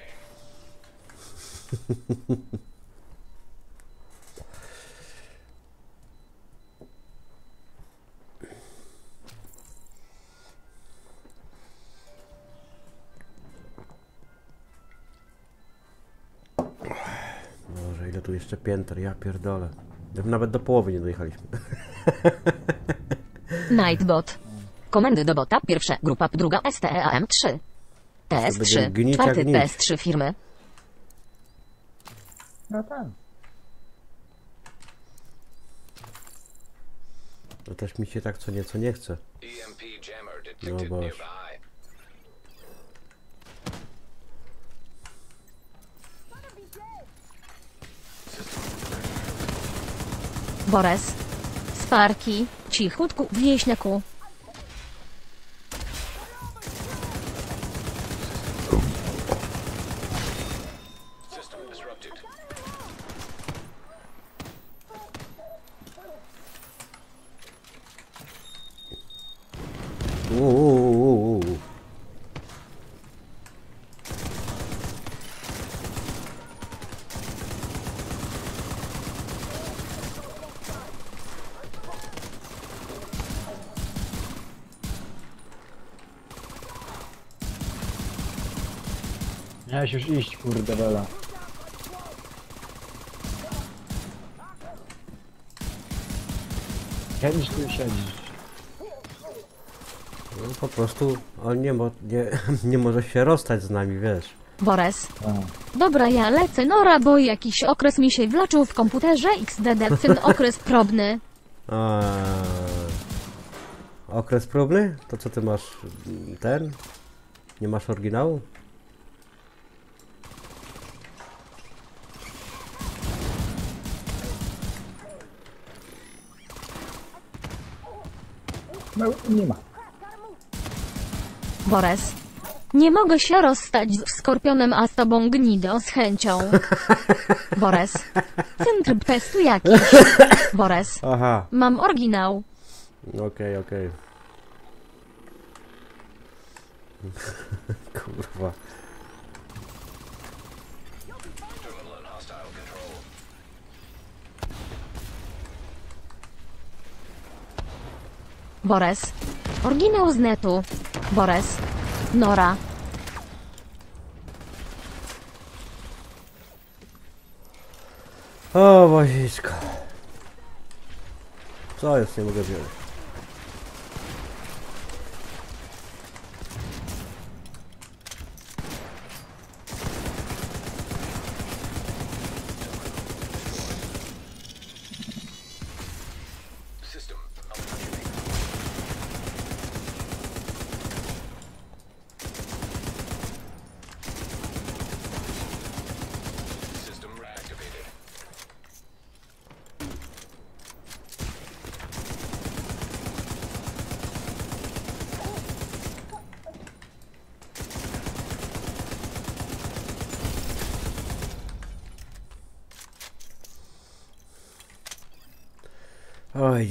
tu jeszcze pięter, ja pierdolę. Nawet do połowy nie dojechaliśmy. Nightbot. Komendy do bota. Pierwsze. Grupa druga E STEAM3. będzie TS3. gnicia Czwarty gnić. TS3 firmy. No tak. To też mi się tak co nieco nie chce. Jammer No detected Bores. Sparki. Cichutku. Wieśniaku. System disrupted. Uuu. Już iść, kurde, Bela. Siedzisz tu siedzisz. No, po prostu on nie, mo- nie, nie może się rozstać z nami, wiesz. Bores. Dobra, ja lecę Nora, bo jakiś okres mi się wlaczył w komputerze XDD, ten okres probny. A, okres próbny? To co ty masz? Ten? Nie masz oryginału? No, nie ma. Bores. Nie mogę się rozstać z Skorpionem, a z tobą gnido z chęcią. Bores. Ten tryb testu jakiś. Bores. Aha, Mam oryginał. okej, okej. Kurwa. Bores. Oryginał z netu. Bores. Nora. O, woziczko. Co jest? Nie mogę wziąć.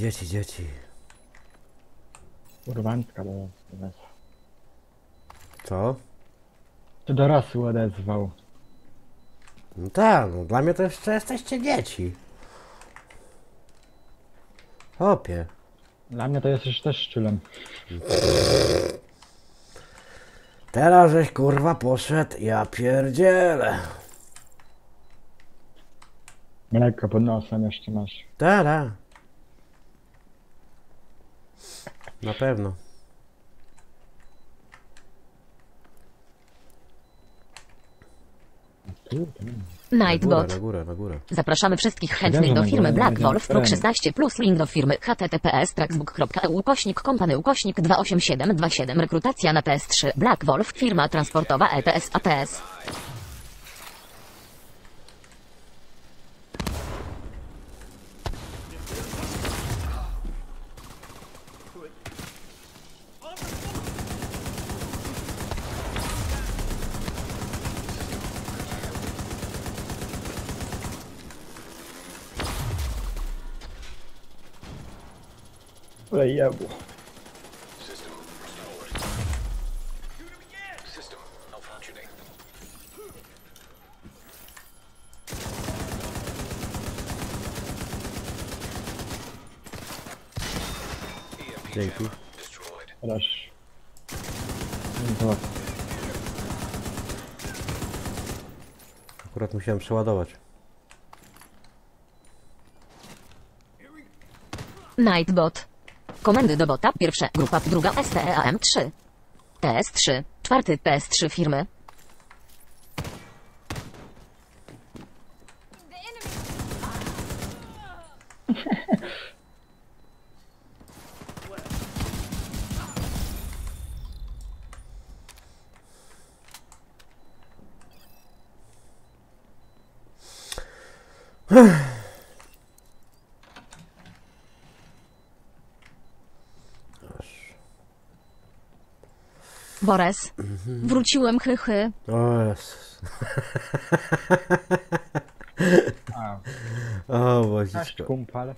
Dzieci, dzieci. Urwanska do nas. Co? Czy dorosły odezwał? No tak, no dla mnie to jeszcze jesteście dzieci. Opie. Dla mnie to jesteś też szczylem. Teraz żeś kurwa poszedł, ja pierdzielę. Mleko pod nosem jeszcze masz. Tada. Na pewno. Nightbot. na górę, na górę. Zapraszamy wszystkich chętnych do firmy Black Wolf sprzedawać. 16 plus link do firmy https traxbook.eu ukośnik kompany ukośnik 28727 rekrutacja na PS3 Black Wolf firma transportowa ETS ATS. Ale jebło. Dzięki. Teraz. To, Akurat musiałem przeładować. Nightbot. Komendy do bota pierwsza grupa druga E STEAM3. TS3 czwarty PS3 firmy. Bores. Wróciłem chychy. O Jezus. a, O, cześć kumpal.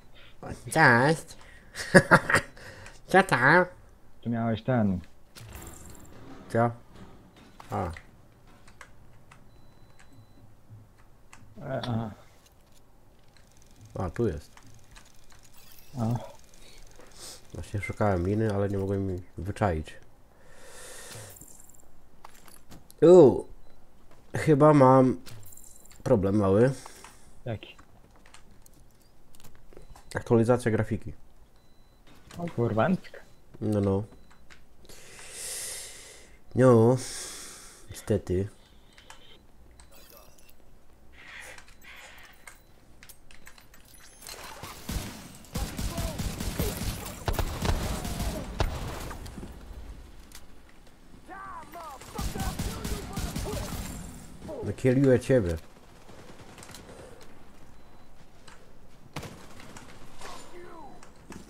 Cześć. Co tam? Tu miałeś ten. Co? A, E, a, a, tu jest. a. Właśnie szukałem liny, ale nie mogłem mi wyczaić. Uuu. Chyba mam problem mały. Jaki? Aktualizacja grafiki. O kurwa. No, no. No. Niestety. Nakieliłem ciebie.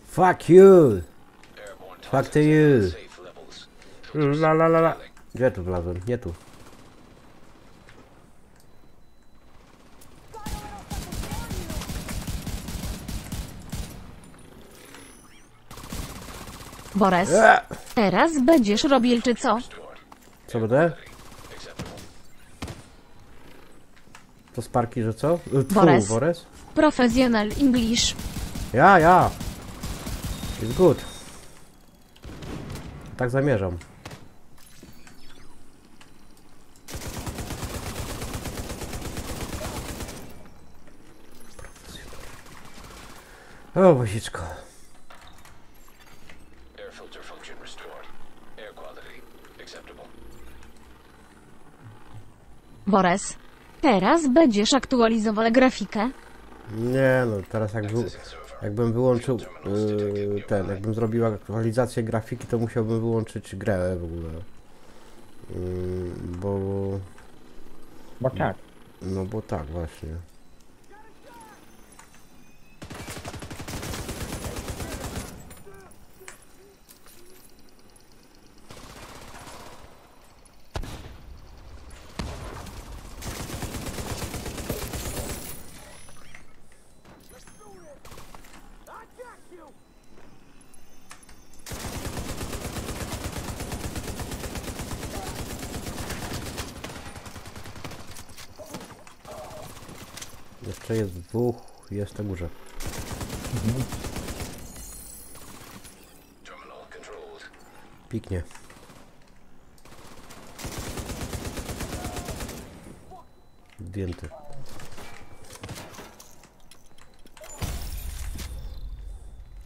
Fuck you! Fuck to you! La la la la. Gdzie tu wlazłem? Nie tu. Bores, Eee! teraz będziesz robił czy co? Co będę? To sparki, że co? Y, Tfu, Bores. Bores? Professional English. Ja, ja. Jest good. Tak zamierzam. O, acceptable. Bores, teraz będziesz aktualizował grafikę. Nie no, teraz jak był, jakbym wyłączył yy, ten, jakbym zrobił aktualizację grafiki, to musiałbym wyłączyć grę w ogóle. Yy, bo, Bo tak. no bo tak właśnie. Jeszcze jest dwóch, jest na górze. Controlled. Piknie. Zdjęty.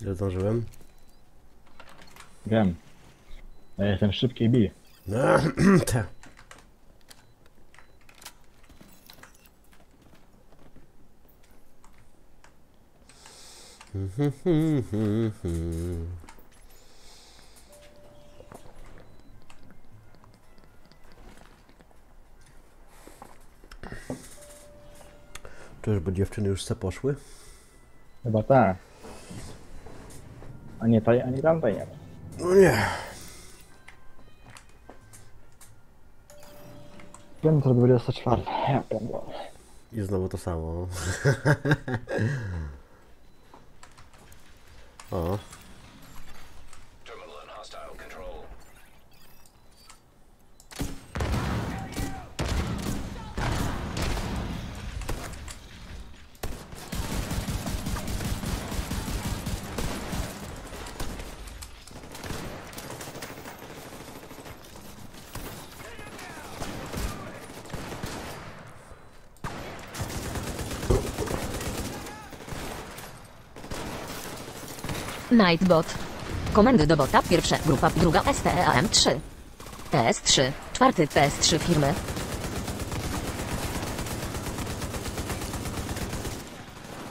Ile zdążyłem? Wiem. Ja jestem szybki i bij. No, te. Czyżby dziewczyny już se poszły? Chyba tak. A nie tej, ani tamtej nie ma. No nie. Piętro 24. Ja pierdolę. I znowu to samo. o, Nightbot. Komendy do bota. Pierwsza grupa, druga E STEAM3. PS3. Czwarty PS3 firmy.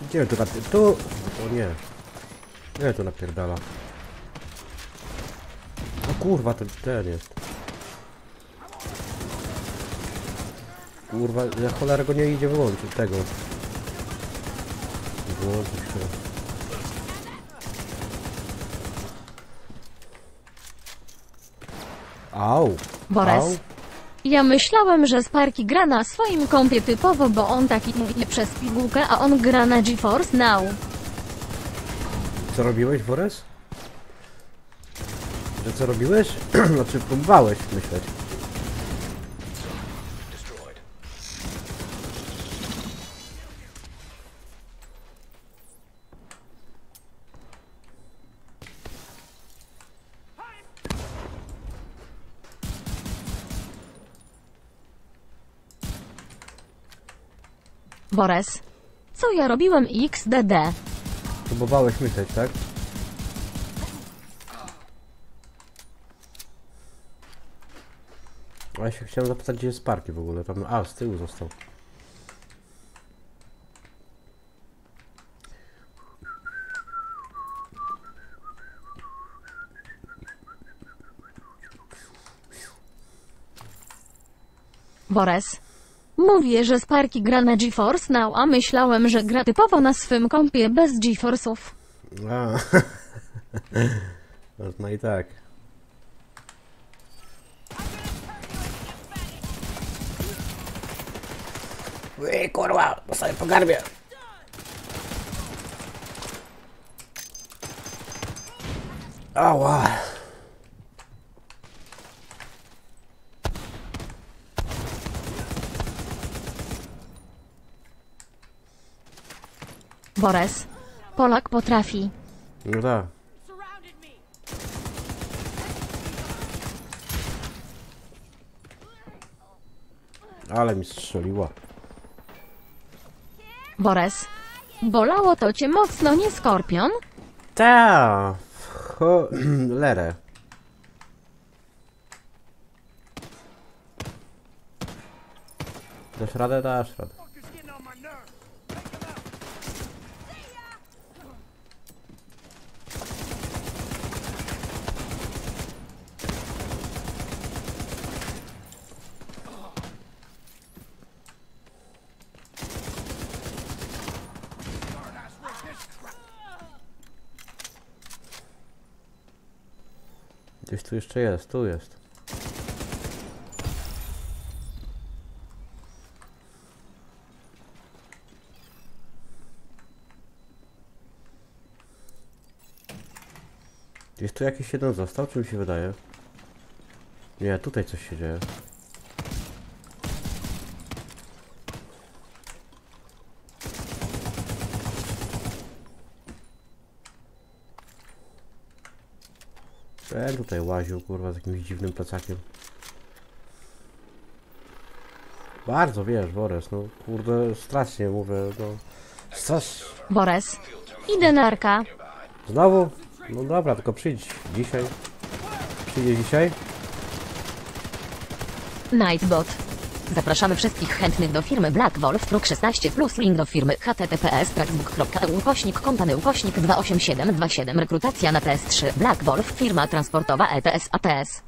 gdzie tu napier... Tu! O nie. Nie, tu napierdala. O kurwa, to ten jest. Kurwa, ja cholera go nie idzie wyłączyć tego. Wyłączyć się. Au! Bores. Au! Ja myślałem, że Sparky gra na swoim kompie typowo, bo on taki mówi przez pigułkę, a on gra na GeForce Now. Co robiłeś, Boris? Że co robiłeś? znaczy próbowałeś myśleć. Bores. Co ja robiłem XDD? Próbowałeś myśleć, tak? A ja się chciałem zapytać, gdzie jest parki w ogóle. Tam, a, z tyłu został. Bores. Mówię, że Sparky gra na GeForce Now, a myślałem, że gra typowo na swym kompie bez GeForce'ów. A. Można i tak. Ej, kurwa, dostaję po garbie. Ała. Bores. Polak potrafi. No tak. Ale mi strzeliła. Bores. Bolało to cię mocno, nie skorpion? Ta. Cho... Lerę. Dasz radę? Dasz radę. Tu jeszcze jest, tu jest. Gdzieś tu jakiś jeden został, czy mi się wydaje? Nie, tutaj coś się dzieje. Ten tutaj łaził, kurwa, z jakimś dziwnym plecakiem. Bardzo, wiesz, Borys, no kurde, strasznie mówię, no. Strasz... Bores. Idę narka. Znowu? No dobra, tylko przyjdź dzisiaj. Przyjdzie dzisiaj? Nightbot. Zapraszamy wszystkich chętnych do firmy Black Wolf Próg 16 plus link do firmy https trackbook.eu ukośnik kompany ukośnik 28727 rekrutacja na PS3 Black Wolf firma transportowa ETS ATS.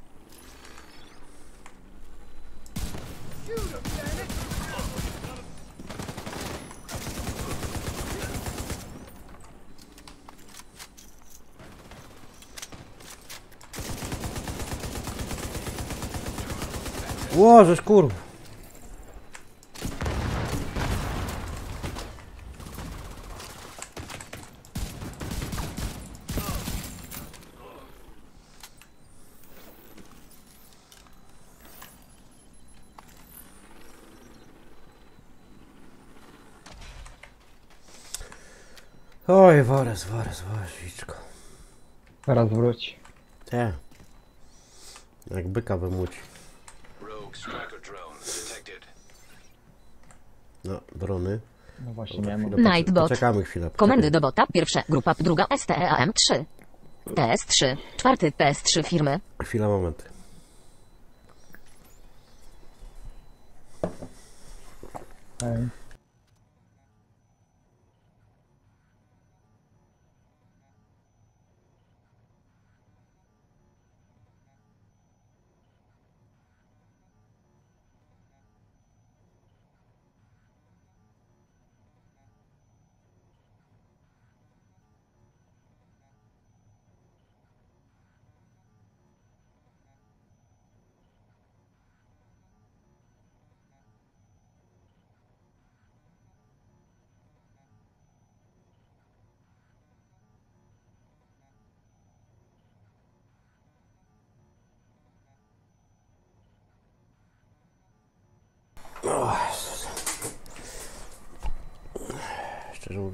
Łożesz, kurwa. Oj, Wores, Wores, Woreziczko. Teraz wróć. Te. Jak byka detected. No, drony. No właśnie chwilę, poczek- Nightbot. Poczekamy chwilę. Komendy poczekaj. do bota pierwsza grupa druga E STEAM 3. TS3 czwarty PS3 firmy. Chwila, moment. Ej.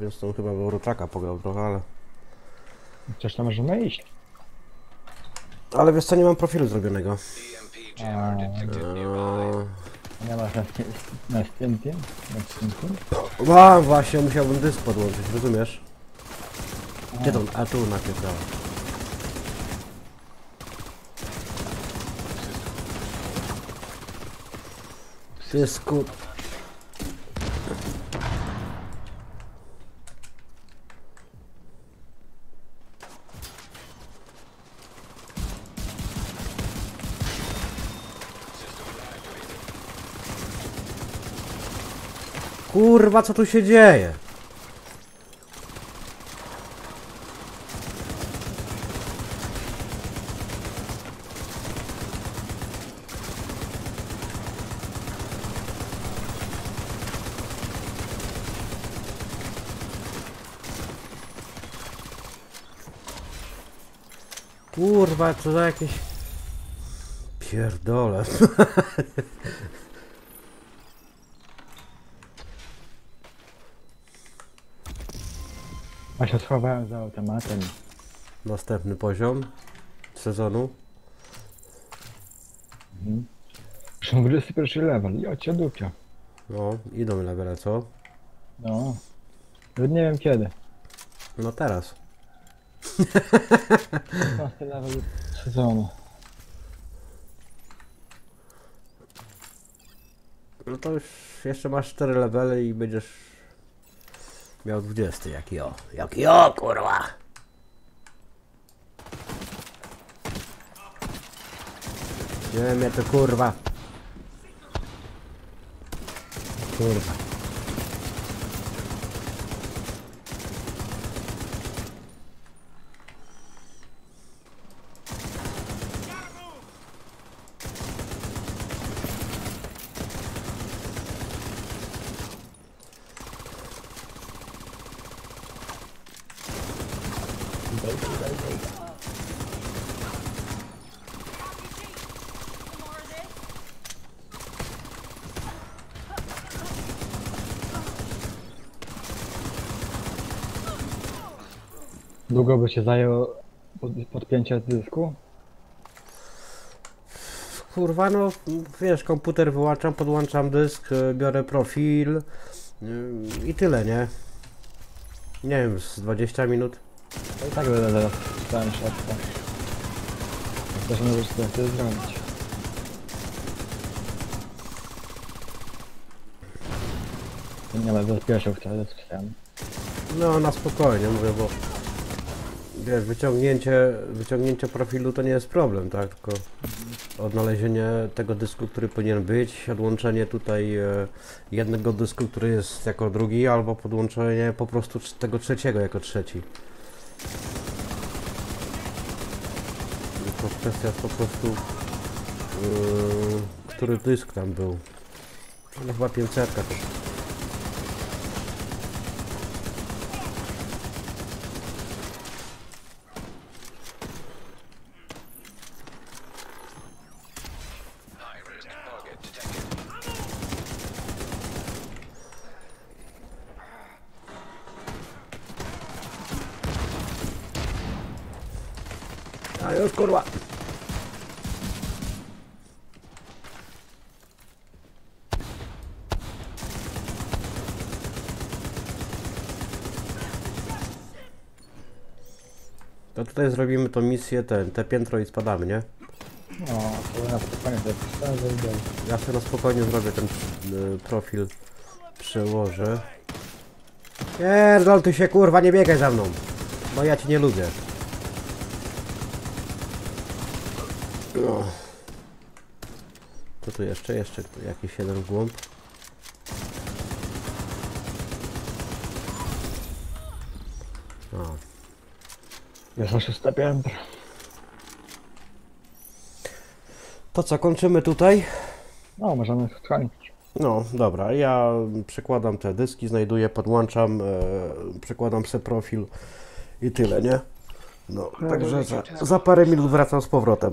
Mówiąc, to chyba był Ruczaka pograł trochę, ale... Chociaż tam możemy iść. Ale wiesz co, nie mam profilu zrobionego. Nearby. Eee, Nie masz na, sti- na zdjęcie? Mam właśnie, musiałbym dysk podłączyć, rozumiesz? Gdzie to? A tu napierdala. Dysku. Kurwa, co tu się dzieje? Kurwa, co za jakieś... Pierdole. A się schowałem za automatem. Następny poziom sezonu. Już mam 21 level i ocie dupia. No, idą levele, co? No. Nawet nie wiem kiedy. No teraz. 15 level sezonu. No to już jeszcze masz 4 levele i będziesz miał 20, jak jo. Jak jo, kurwa! Nie wiem, jak to kurwa. Kurwa. Długo by się zajął pod, podpięcie dysku? Kurwa, no wiesz, komputer wyłączam, podłączam dysk, y, biorę profil y, i tyle, nie? Nie wiem, z 20 minut. To i tak będę zaraz czytałem szatkę. Też co chcę zrobić. Nie będę zaspieszał wcale z. No, na spokojnie, mówię, bo wyciągnięcie, wyciągnięcie profilu to nie jest problem, tak? Tylko odnalezienie tego dysku, który powinien być, odłączenie tutaj e, jednego dysku, który jest jako drugi, albo podłączenie po prostu tego trzeciego jako trzeci. To kwestia po prostu, yy, który dysk tam był. No chyba 500 to tutaj zrobimy tą misję, ten, te piętro i spadamy, nie? No, to na spokojnie. Ja sobie na spokojnie zrobię ten y, profil, przełożę. Pierdol, ty się kurwa, nie biegaj za mną, bo ja cię nie lubię. No. Co tu jeszcze? Jeszcze jakiś jeden głąb. Jest na szóste piętro. To co, kończymy tutaj? No, możemy skończyć. No, dobra, ja przekładam te dyski, znajduję, podłączam, e, przekładam se profil i tyle, nie? No, także za, za parę minut wracam z powrotem.